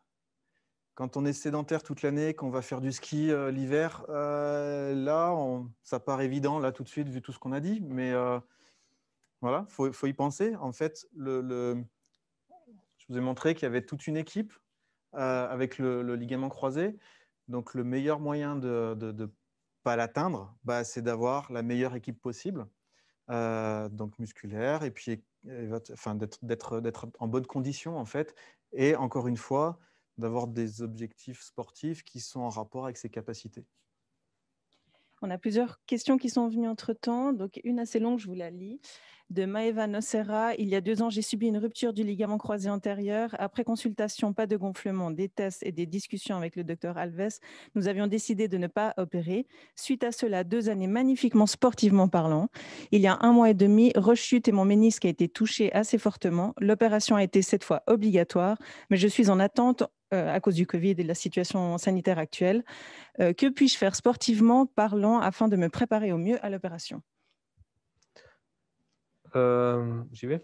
quand on est sédentaire toute l'année, qu'on va faire du ski l'hiver, là, ça part évident, là, tout de suite, vu tout ce qu'on a dit. Mais voilà, il faut, y penser. En fait, je vous ai montré qu'il y avait toute une équipe avec le, ligament croisé. Donc, le meilleur moyen de ne pas l'atteindre, bah, c'est d'avoir la meilleure équipe possible, donc musculaire, et puis d'être en bonne condition, en fait. Et encore une fois, d'avoir des objectifs sportifs qui sont en rapport avec ses capacités. On a plusieurs questions qui sont venues entre-temps. Donc, une assez longue, je vous la lis de Maeva Nocera. Il y a deux ans, j'ai subi une rupture du ligament croisé antérieur. Après consultation, pas de gonflement, des tests et des discussions avec le docteur Alves, nous avions décidé de ne pas opérer. Suite à cela, deux années magnifiquement sportivement parlant. Il y a un mois et demi, rechute et mon ménisque a été touché assez fortement. L'opération a été cette fois obligatoire, mais je suis en attente à cause du Covid et de la situation sanitaire actuelle. Euh, que puis-je faire sportivement parlant afin de me préparer au mieux à l'opération? Euh, J'y vais?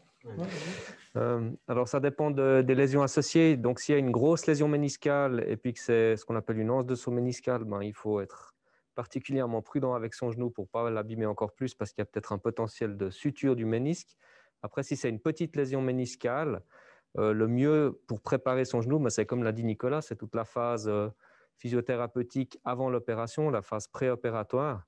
Euh, alors, ça dépend des lésions associées. Donc, s'il y a une grosse lésion méniscale et puis que c'est ce qu'on appelle une anse de saut méniscal, ben, il faut être particulièrement prudent avec son genou pour ne pas l'abîmer encore plus parce qu'il y a peut-être un potentiel de suture du ménisque. Après, si c'est une petite lésion méniscale, euh, le mieux pour préparer son genou, ben, c'est comme l'a dit Nicolas, c'est toute la phase euh, physiothérapeutique avant l'opération, la phase préopératoire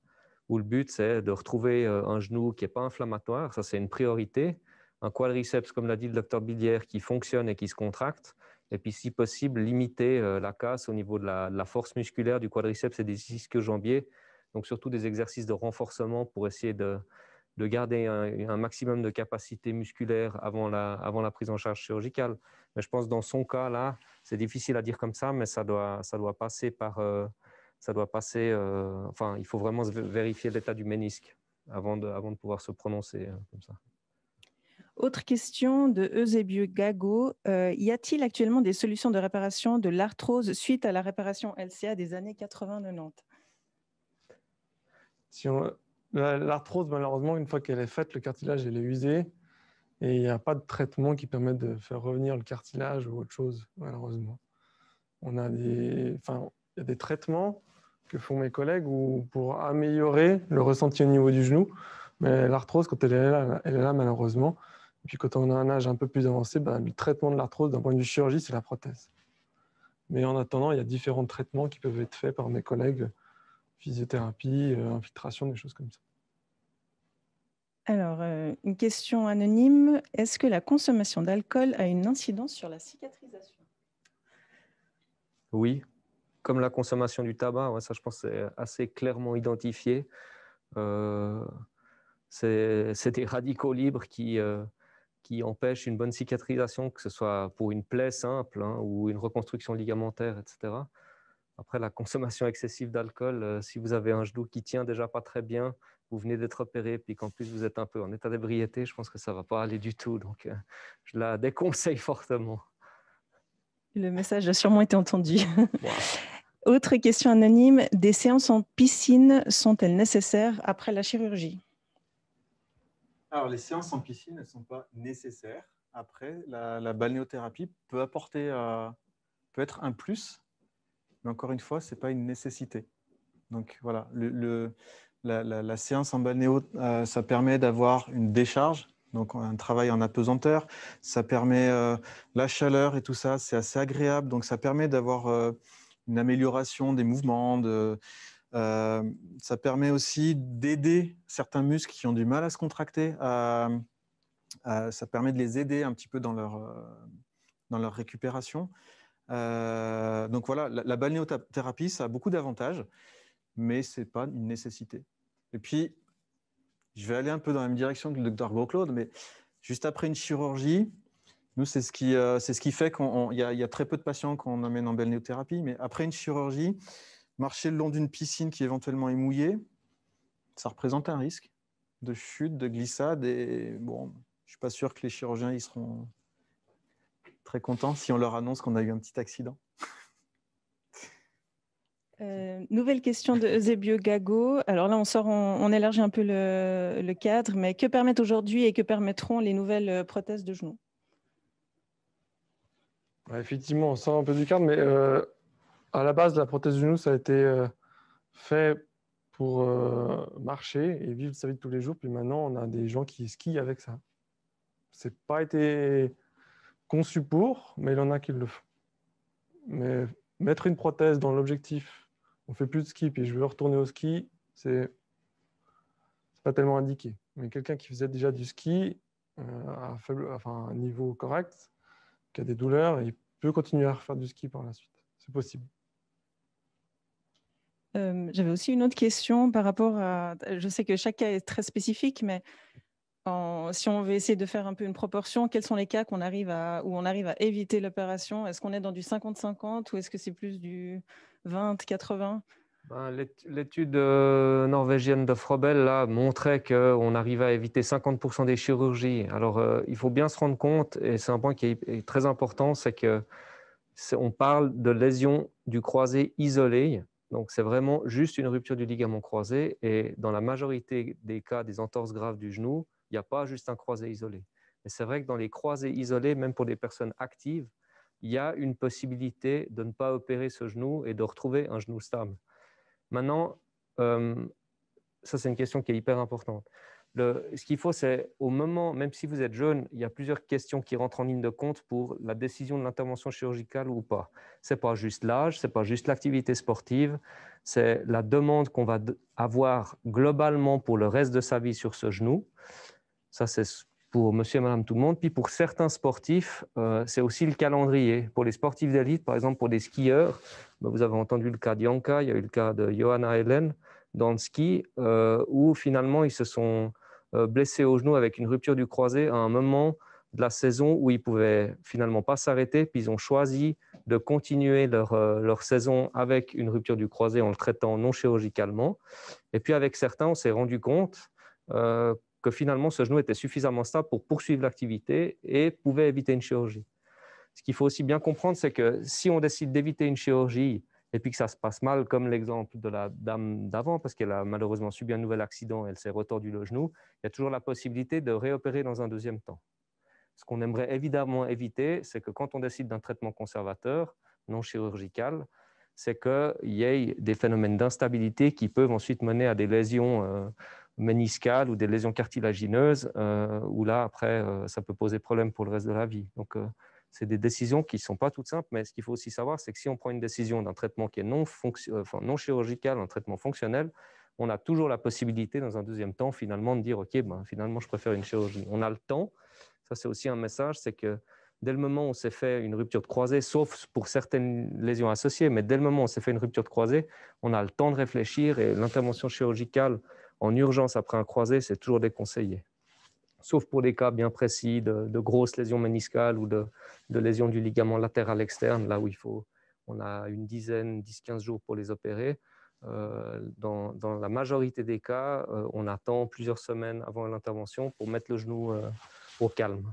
où le but, c'est de retrouver euh, un genou qui n'est pas inflammatoire. Ça, c'est une priorité. Un quadriceps, comme l'a dit le docteur Billière, qui fonctionne et qui se contracte. Et puis, si possible, limiter la casse au niveau de la, force musculaire du quadriceps et des ischio-jambiers. Donc, surtout des exercices de renforcement pour essayer de, garder un, maximum de capacité musculaire avant la, avant la prise en charge chirurgicale. Mais je pense que dans son cas, là, c'est difficile à dire comme ça, mais ça doit, ça doit passer par... Euh, ça doit passer. Euh, enfin, il faut vraiment vérifier l'état du ménisque avant de, avant de pouvoir se prononcer euh, comme ça. Autre question de Eusebio Gago. Euh, y a-t-il actuellement des solutions de réparation de l'arthrose suite à la réparation LCA des années 80-90 si L'arthrose, malheureusement, une fois qu'elle est faite, le cartilage est usé et il n'y a pas de traitement qui permette de faire revenir le cartilage ou autre chose, malheureusement. On a des, enfin, il y a des traitements que font mes collègues pour améliorer le ressenti au niveau du genou. Mais l'arthrose, quand elle est là, elle est là malheureusement. Et puis quand on a un âge un peu plus avancé, bah, le traitement de l'arthrose d'un point de vue chirurgie, c'est la prothèse. Mais en attendant, il y a différents traitements qui peuvent être faits par mes collègues, physiothérapie, euh, infiltration, des choses comme ça. Alors, euh, une question anonyme. Est-ce que la consommation d'alcool a une incidence sur la cicatrisation? Oui, comme la consommation du tabac, ça je pense c'est assez clairement identifié. Euh, c'est des radicaux libres qui, euh, qui empêchent une bonne cicatrisation, que ce soit pour une plaie simple hein, ou une reconstruction ligamentaire, etc. Après, la consommation excessive d'alcool, euh, si vous avez un genou qui tient déjà pas très bien, vous venez d'être opéré, puis qu'en plus vous êtes un peu en état d'ébriété, je pense que ça va pas aller du tout. Donc, je la déconseille fortement. Le message a sûrement été entendu. Autre question anonyme, des séances en piscine sont-elles nécessaires après la chirurgie? Alors, les séances en piscine, elles ne sont pas nécessaires. Après, la, balnéothérapie peut apporter, euh, peut être un plus, mais encore une fois, ce n'est pas une nécessité. Donc voilà, la, séance en balnéo, euh, ça permet d'avoir une décharge, donc un travail en apesanteur. Ça permet euh, la chaleur et tout ça, c'est assez agréable. Donc ça permet d'avoir une amélioration des mouvements. Euh, ça permet aussi d'aider certains muscles qui ont du mal à se contracter. ça permet de les aider un petit peu dans leur, euh, dans leur récupération. Euh, donc voilà, la, balnéothérapie, ça a beaucoup d'avantages, mais ce n'est pas une nécessité. Et puis, je vais aller un peu dans la même direction que le docteur Claude, mais juste après une chirurgie, nous, c'est ce, qui, euh, ce qui fait qu'il y, y, a très peu de patients qu'on amène en balnéothérapie, mais après une chirurgie, marcher le long d'une piscine qui éventuellement est mouillée, ça représente un risque de chute, de glissade. Et bon, je ne suis pas sûr que les chirurgiens ils seront très contents si on leur annonce qu'on a eu un petit accident. Euh, nouvelle question de Eusebio Gago. Alors là, on sort, on, élargit un peu le, le, cadre, mais que permettent aujourd'hui et que permettront les nouvelles prothèses de genoux? Effectivement, on sort un peu du cadre, mais euh, À la base, la prothèse du genou, ça a été fait pour marcher et vivre sa vie de tous les jours. Puis maintenant, on a des gens qui skient avec ça. C'est pas été conçu pour, mais il y en a qui le font. Mais mettre une prothèse dans l'objectif, on fait plus de ski, puis je veux retourner au ski, c'est pas tellement indiqué. Mais quelqu'un qui faisait déjà du ski euh, à, faible, enfin, un niveau correct, qui a des douleurs, il peut continuer à refaire du ski par la suite. C'est possible. Euh, j'avais aussi une autre question par rapport à. Je sais que chaque cas est très spécifique, mais si on veut essayer de faire un peu une proportion, quels sont les cas qu'on arrive à, où on arrive à éviter l'opération? Est-ce qu'on est dans du 50-50 ou est-ce que c'est plus du 20-80 ben, L'étude euh, norvégienne de Frobel là, montrait qu'on arrivait à éviter 50% des chirurgies. Alors, euh, il faut bien se rendre compte, et c'est un point qui est, très important, c'est que on parle de lésions du croisé isolées. Donc, c'est vraiment juste une rupture du ligament croisé. Et dans la majorité des cas des entorses graves du genou, il n'y a pas juste un croisé isolé. Mais c'est vrai que dans les croisés isolés, même pour des personnes actives, il y a une possibilité de ne pas opérer ce genou et de retrouver un genou stable. Maintenant, euh, ça c'est une question qui est hyper importante. ce qu'il faut, c'est au moment, même si vous êtes jeune, il y a plusieurs questions qui rentrent en ligne de compte pour la décision de l'intervention chirurgicale ou pas. Ce n'est pas juste l'âge, ce n'est pas juste l'activité sportive, c'est la demande qu'on va avoir globalement pour le reste de sa vie sur ce genou. Ça, c'est pour monsieur et madame tout le monde. Puis pour certains sportifs, euh, c'est aussi le calendrier. Pour les sportifs d'élite, par exemple pour des skieurs, ben, vous avez entendu le cas d'Yanka, il y a eu le cas de Johanna Helen dans le ski, euh, où finalement ils se sont euh, blessés au genou avec une rupture du croisé à un moment de la saison où ils pouvaient finalement pas s'arrêter, puis ils ont choisi de continuer leur, saison avec une rupture du croisé en le traitant non chirurgicalement. Et puis avec certains, on s'est rendu compte que finalement ce genou était suffisamment stable pour poursuivre l'activité et pouvait éviter une chirurgie. Ce qu'il faut aussi bien comprendre, c'est que si on décide d'éviter une chirurgie et puis que ça se passe mal, comme l'exemple de la dame d'avant, parce qu'elle a malheureusement subi un nouvel accident, elle s'est retordue le genou, il y a toujours la possibilité de réopérer dans un deuxième temps. Ce qu'on aimerait évidemment éviter, c'est que quand on décide d'un traitement conservateur, non chirurgical, c'est qu'il y ait des phénomènes d'instabilité qui peuvent ensuite mener à des lésions euh, méniscales ou des lésions cartilagineuses, euh, où là, après, euh, ça peut poser problème pour le reste de la vie. Donc, euh, c'est des décisions qui ne sont pas toutes simples, mais ce qu'il faut aussi savoir, c'est que si on prend une décision d'un traitement qui est non, non chirurgical, un traitement fonctionnel, on a toujours la possibilité, dans un deuxième temps, finalement, de dire, OK, ben, finalement, je préfère une chirurgie. On a le temps. Ça, c'est aussi un message, c'est que dès le moment où on s'est fait une rupture de croisée, sauf pour certaines lésions associées, mais dès le moment où on s'est fait une rupture de croisée, on a le temps de réfléchir et l'intervention chirurgicale en urgence après un croisé, c'est toujours déconseillé. Sauf pour des cas bien précis de, grosses lésions méniscales ou de, lésions du ligament latéral externe, là où il faut, on a une dizaine, 10-15 jours pour les opérer. Euh, dans, la majorité des cas, euh, on attend plusieurs semaines avant l'intervention pour mettre le genou euh, au calme.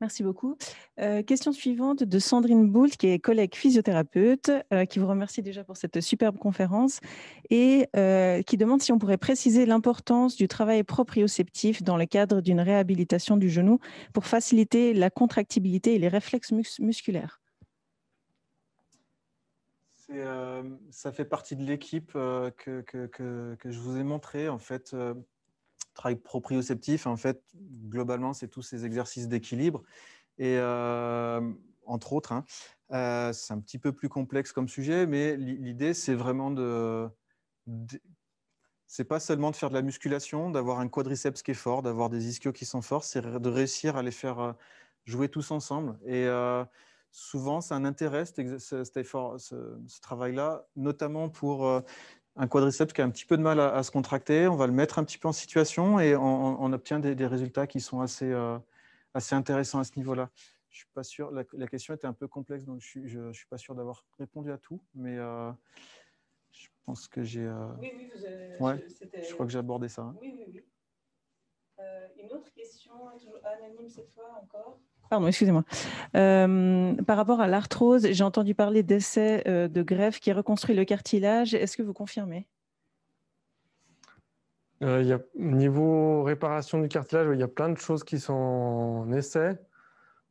Merci beaucoup. Euh, question suivante de Sandrine Boult, qui est collègue physiothérapeute, euh, qui vous remercie déjà pour cette superbe conférence et euh, qui demande si on pourrait préciser l'importance du travail proprioceptif dans le cadre d'une réhabilitation du genou pour faciliter la contractibilité et les réflexes musculaires. ça fait partie de l'équipe que, que, je vous ai montré. En fait, travail proprioceptif, en fait, globalement, c'est tous ces exercices d'équilibre. Et euh, entre autres, hein, euh, c'est un petit peu plus complexe comme sujet, mais l'idée, c'est vraiment de, c'est pas seulement de faire de la musculation, d'avoir un quadriceps qui est fort, d'avoir des ischios qui sont forts, c'est de réussir à les faire euh, jouer tous ensemble. Et souvent, ça un intérêt, cet effort, ce, travail-là, notamment pour un quadriceps qui a un petit peu de mal à, se contracter, on va le mettre un petit peu en situation et on, obtient des, résultats qui sont assez, euh, assez intéressants à ce niveau-là. Je suis pas sûr, la, question était un peu complexe, donc je ne suis, pas sûr d'avoir répondu à tout, mais euh, je pense que j'ai... Euh, oui, oui, je crois que j'ai abordé ça. Hein. Oui, oui, oui. une autre question, anonyme cette fois encore Pardon, excusez-moi. Euh, par rapport à l'arthrose, j'ai entendu parler d'essais euh, de greffe qui reconstruit le cartilage. Est-ce que vous confirmez? Euh, y a, Niveau réparation du cartilage, il y a plein de choses qui sont en essai.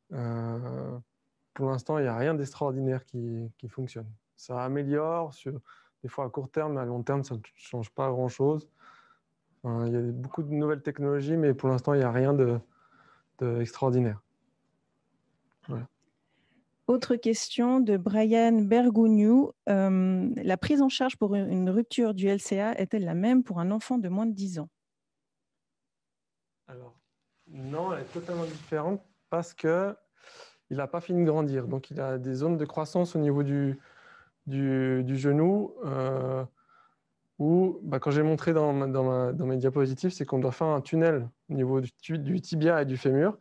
pour l'instant, il n'y a rien d'extraordinaire qui, fonctionne. Ça améliore, sur, des fois à court terme, mais à long terme, ça ne change pas grand-chose. il y a beaucoup de nouvelles technologies, mais pour l'instant, il n'y a rien d'extraordinaire. Autre question de Brian Bergougnou. Euh, la prise en charge pour une rupture du LCA est-elle la même pour un enfant de moins de 10 ans? Alors, non, elle est totalement différente parce que il n'a pas fini de grandir. Donc, il a des zones de croissance au niveau du, du, genou euh, où, bah, quand j'ai montré dans, dans, dans, mes diapositives, c'est qu'on doit faire un tunnel au niveau du, du, tibia et du fémur.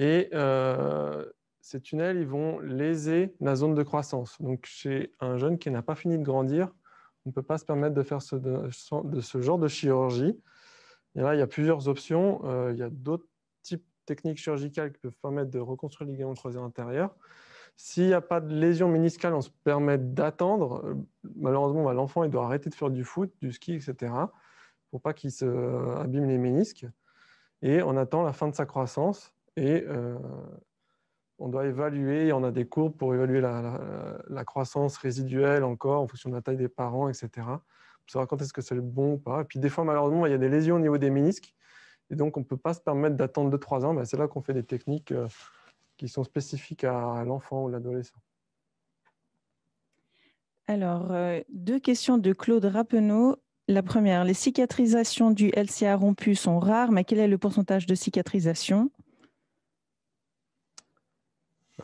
Et euh, ces tunnels, ils vont léser la zone de croissance. Donc, chez un jeune qui n'a pas fini de grandir, on ne peut pas se permettre de faire ce, de, ce genre de chirurgie. Et là, il y a plusieurs options. Euh, il y a d'autres types techniques chirurgicales qui peuvent permettre de reconstruire le croisé antérieur. S'il n'y a pas de lésion méniscale, on se permet d'attendre. Euh, malheureusement, bah, l'enfant doit arrêter de faire du foot, du ski, etc. pour pas qu'il se abîme les ménisques. Et on attend la fin de sa croissance. Et euh, on doit évaluer, on a des courbes pour évaluer la, croissance résiduelle encore en fonction de la taille des parents, etc. Pour savoir quand est-ce que c'est le bon ou pas. Et puis des fois, malheureusement, il y a des lésions au niveau des ménisques. Et donc, on ne peut pas se permettre d'attendre 2-3 ans. c'est là qu'on fait des techniques euh, qui sont spécifiques à l'enfant ou l'adolescent. Alors, euh, deux questions de Claude Rappeneau. La première, les cicatrisations du LCA rompu sont rares, mais quel est le pourcentage de cicatrisation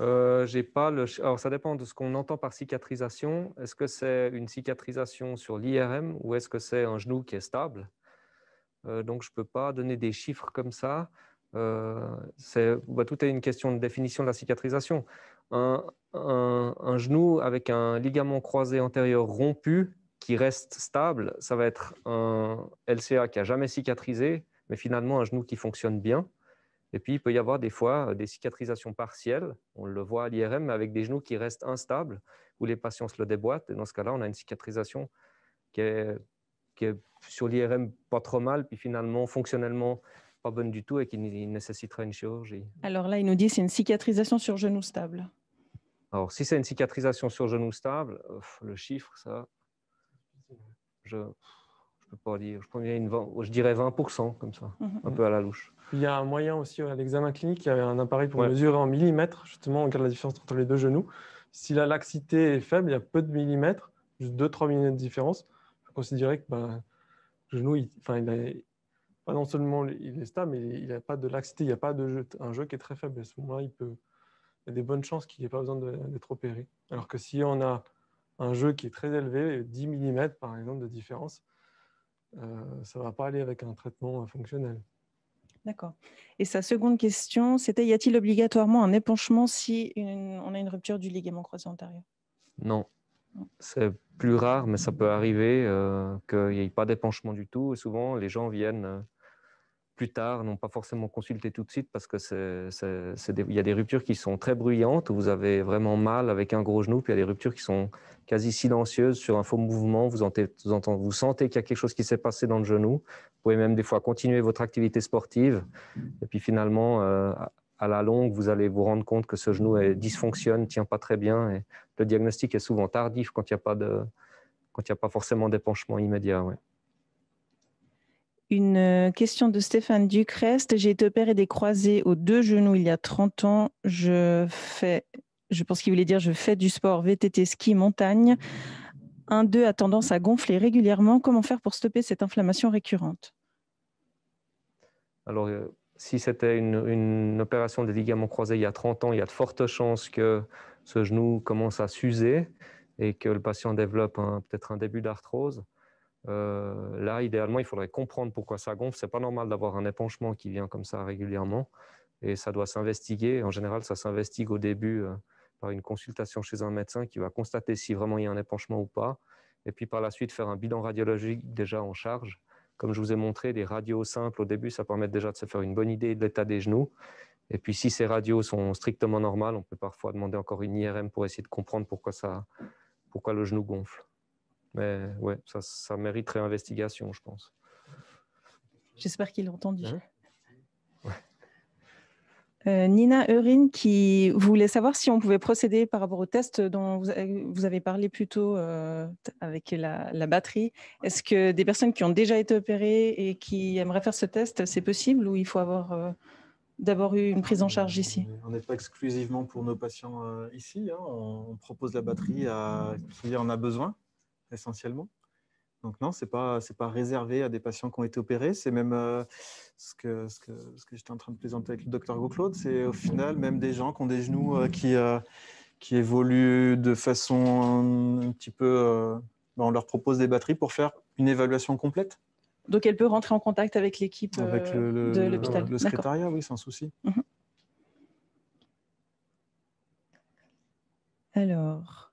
euh, ça dépend de ce qu'on entend par cicatrisation. Est-ce que c'est une cicatrisation sur l'IRM ou est-ce que c'est un genou qui est stable? Euh, donc, je ne peux pas donner des chiffres comme ça. Euh, bah, tout est une question de définition de la cicatrisation. Un, genou avec un ligament croisé antérieur rompu qui reste stable, ça va être un LCA qui n'a jamais cicatrisé, mais finalement un genou qui fonctionne bien. Et puis, il peut y avoir des fois des cicatrisations partielles, on le voit à l'IRM, mais avec des genoux qui restent instables, où les patients se le déboîtent. Et dans ce cas-là, on a une cicatrisation qui est qui est sur l'IRM pas trop mal, puis finalement fonctionnellement pas bonne du tout et qui nécessiterait une chirurgie. Alors là, il nous dit c'est une cicatrisation sur genou stable. Alors si c'est une cicatrisation sur genou stable, le chiffre, ça, je peux pas dire. Je, une je dirais 20% comme ça, mhm. un peu à la louche. Il y a un moyen aussi à l'examen clinique, il y a un appareil pour mesurer en millimètres, justement, on regarde la différence entre les deux genoux. Si la laxité est faible, il y a peu de millimètres, juste 2-3 mm de différence considérer que ben, le genou, il, enfin, il pas non seulement il est stable, mais il n'a pas de laxité, il n'y a pas de jeu, un jeu qui est très faible. À ce moment-là, il, peut, il y a des bonnes chances qu'il n'ait pas besoin d'être opéré. Alors que si on a un jeu qui est très élevé, 10 mm par exemple de différence, euh, ça ne va pas aller avec un traitement fonctionnel. D'accord. Et sa seconde question, c'était y a-t-il obligatoirement un épanchement si on a une rupture du ligament croisé antérieur? Non. C'est plus rare, mais ça peut arriver euh, qu'il n'y ait pas d'épanchement du tout. Et souvent, les gens viennent euh, plus tard, n'ont pas forcément consulté tout de suite parce que il y a des ruptures qui sont très bruyantes où vous avez vraiment mal avec un gros genou, puis il y a des ruptures qui sont quasi silencieuses sur un faux mouvement. Vous, vous, vous sentez qu'il y a quelque chose qui s'est passé dans le genou. Vous pouvez même des fois continuer votre activité sportive. Et puis finalement, euh, à la longue, vous allez vous rendre compte que ce genou est, dysfonctionne, ne tient pas très bien. Et le diagnostic est souvent tardif quand il n'y a, pas a pas forcément d'épanchement immédiat. Une euh, question de Stéphane Ducrest. J'ai été opéré des croisés aux deux genoux il y a 30 ans. Je fais, je pense qu'il voulait dire, je fais du sport VTT ski montagne. Un d'eux a tendance à gonfler régulièrement. Comment faire pour stopper cette inflammation récurrente? Alors, euh, si c'était une, opération des ligaments croisés il y a 30 ans, il y a de fortes chances que ce genou commence à s'user et que le patient développe peut-être un début d'arthrose. Euh, là, idéalement, il faudrait comprendre pourquoi ça gonfle. C'est pas normal d'avoir un épanchement qui vient comme ça régulièrement et ça doit s'investiguer. En général, ça s'investigue au début euh, par une consultation chez un médecin qui va constater si vraiment il y a un épanchement ou pas et puis par la suite faire un bilan radiologique déjà en charge comme je vous ai montré, des radios simples au début, ça permet déjà de se faire une bonne idée de l'état des genoux. Et puis, si ces radios sont strictement normales, on peut parfois demander encore une IRM pour essayer de comprendre pourquoi, ça, pourquoi le genou gonfle. Mais ouais, ça, ça mériterait investigation, je pense. J'espère qu'il a entendu. Hein Euh, Nina Eurin qui voulait savoir si on pouvait procéder par rapport au test dont vous, avez parlé plus tôt euh, avec la, batterie. Est-ce que des personnes qui ont déjà été opérées et qui aimeraient faire ce test, c'est possible ou il faut avoir euh, d'abord eu une prise en charge ici? On n'est pas exclusivement pour nos patients ici. Hein. On, propose la batterie à qui en a besoin essentiellement. Donc non, ce n'est pas, pas réservé à des patients qui ont été opérés. C'est même euh, ce que, ce que, ce que j'étais en train de présenter avec le docteur Gauclaude. C'est au final même des gens qui ont des genoux euh, qui, euh, qui évoluent de façon un petit peu... Ben, on leur propose des batteries pour faire une évaluation complète. Donc elle peut rentrer en contact avec l'équipe de l'hôpital. Le, secrétariat, oui, sans souci. Mhm. Alors,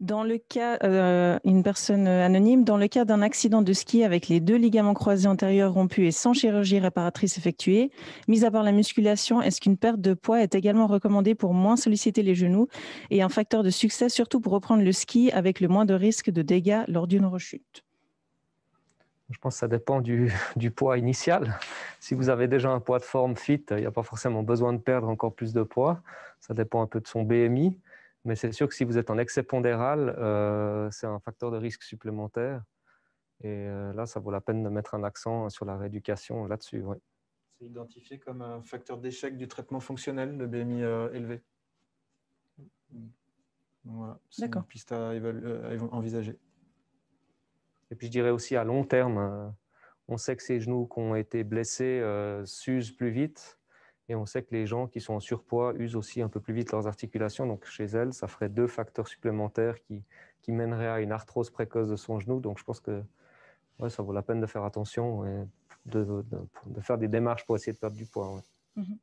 dans le cas, euh, personne anonyme, dans le cas d'un accident de ski avec les deux ligaments croisés antérieurs rompus et sans chirurgie réparatrice effectuée, mis à part la musculation, est-ce qu'une perte de poids est également recommandée pour moins solliciter les genoux et un facteur de succès, surtout pour reprendre le ski avec le moins de risque de dégâts lors d'une rechute? Je pense que ça dépend du, poids initial. Si vous avez déjà un poids de forme fit, il n'y a pas forcément besoin de perdre encore plus de poids. Ça dépend un peu de son BMI. Mais c'est sûr que si vous êtes en excès pondéral, euh, c'est un facteur de risque supplémentaire. Et euh, là, ça vaut la peine de mettre un accent sur la rééducation là-dessus. C'est identifié comme un facteur d'échec du traitement fonctionnel, le BMI euh, élevé. Voilà, c'est une piste à, envisager. Et puis je dirais aussi à long terme, on sait que ces genoux qui ont été blessés s'usent plus vite et on sait que les gens qui sont en surpoids usent aussi un peu plus vite leurs articulations. Donc chez elles, ça ferait deux facteurs supplémentaires qui, mèneraient à une arthrose précoce de son genou. Donc je pense que ça vaut la peine de faire attention et de, de, faire des démarches pour essayer de perdre du poids. Mhm.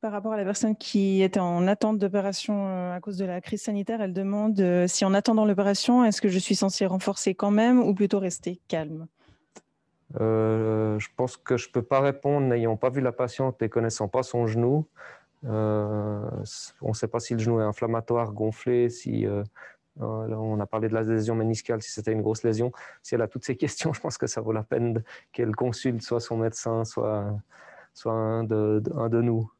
Par rapport à la personne qui était en attente d'opération euh, à cause de la crise sanitaire, elle demande euh, si en attendant l'opération, est-ce que je suis censée renforcer quand même ou plutôt rester calme? Euh, je pense que je ne peux pas répondre n'ayant pas vu la patiente et connaissant pas son genou. Euh, on ne sait pas si le genou est inflammatoire, gonflé, si euh, on a parlé de la lésion méniscale, si c'était une grosse lésion. Si elle a toutes ces questions, je pense que ça vaut la peine qu'elle consulte soit son médecin, soit, soit un de, un de nous.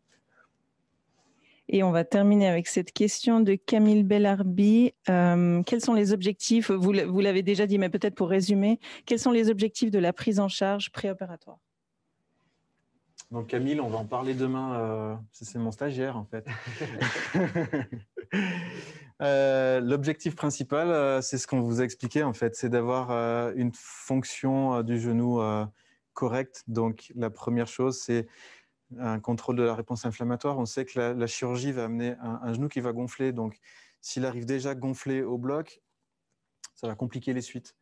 Et on va terminer avec cette question de Camille Bellarbi. Euh, quels sont les objectifs, vous l'avez déjà dit, mais peut-être pour résumer, quels sont les objectifs de la prise en charge préopératoire? Donc Camille, on va en parler demain. Euh, c'est mon stagiaire en fait. Euh, l'objectif principal, c'est ce qu'on vous a expliqué en fait, c'est d'avoir une fonction du genou correcte. Donc la première chose, c'est un contrôle de la réponse inflammatoire, on sait que la, chirurgie va amener un, genou qui va gonfler. Donc, s'il arrive déjà gonflé au bloc, ça va compliquer les suites.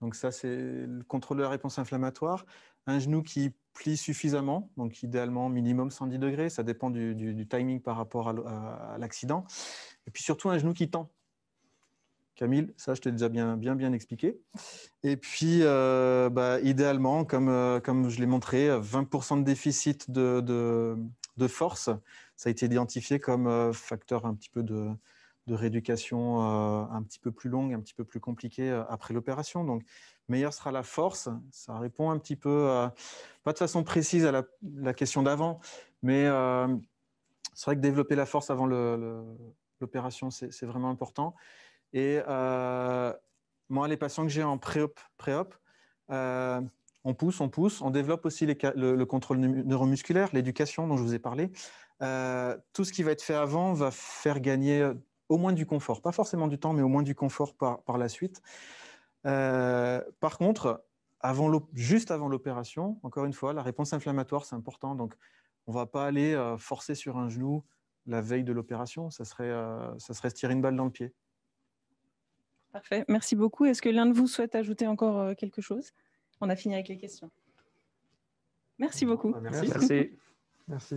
Donc ça, c'est le contrôle de la réponse inflammatoire. Un genou qui plie suffisamment, donc idéalement minimum 110 degrés, ça dépend du, timing par rapport à l'accident. Et puis surtout un genou qui tend. Camille, ça je t'ai déjà bien, bien, bien expliqué. Et puis, euh, bah, idéalement, comme, euh, comme je l'ai montré, 20% de déficit de, de, force, ça a été identifié comme euh, facteur un petit peu de, de rééducation un petit peu plus longue, un petit peu plus compliquée après l'opération. Donc, meilleure sera la force. Ça répond un petit peu, pas de façon précise à la, la question d'avant, mais c'est vrai que développer la force avant l'opération, c'est vraiment important. Et euh, moi, les patients que j'ai en pré-op, euh, on pousse, on pousse. On développe aussi le, contrôle neuromusculaire, l'éducation dont je vous ai parlé. Euh, tout ce qui va être fait avant va faire gagner au moins du confort. Pas forcément du temps, mais au moins du confort par, la suite. par contre, juste avant l'opération, encore une fois, la réponse inflammatoire, c'est important. Donc, on ne va pas aller forcer sur un genou la veille de l'opération. Ça serait, ça serait se tirer une balle dans le pied. Parfait, merci beaucoup. Est-ce que l'un de vous souhaite ajouter encore euh, quelque chose? On a fini avec les questions. Merci beaucoup. Merci. merci. merci.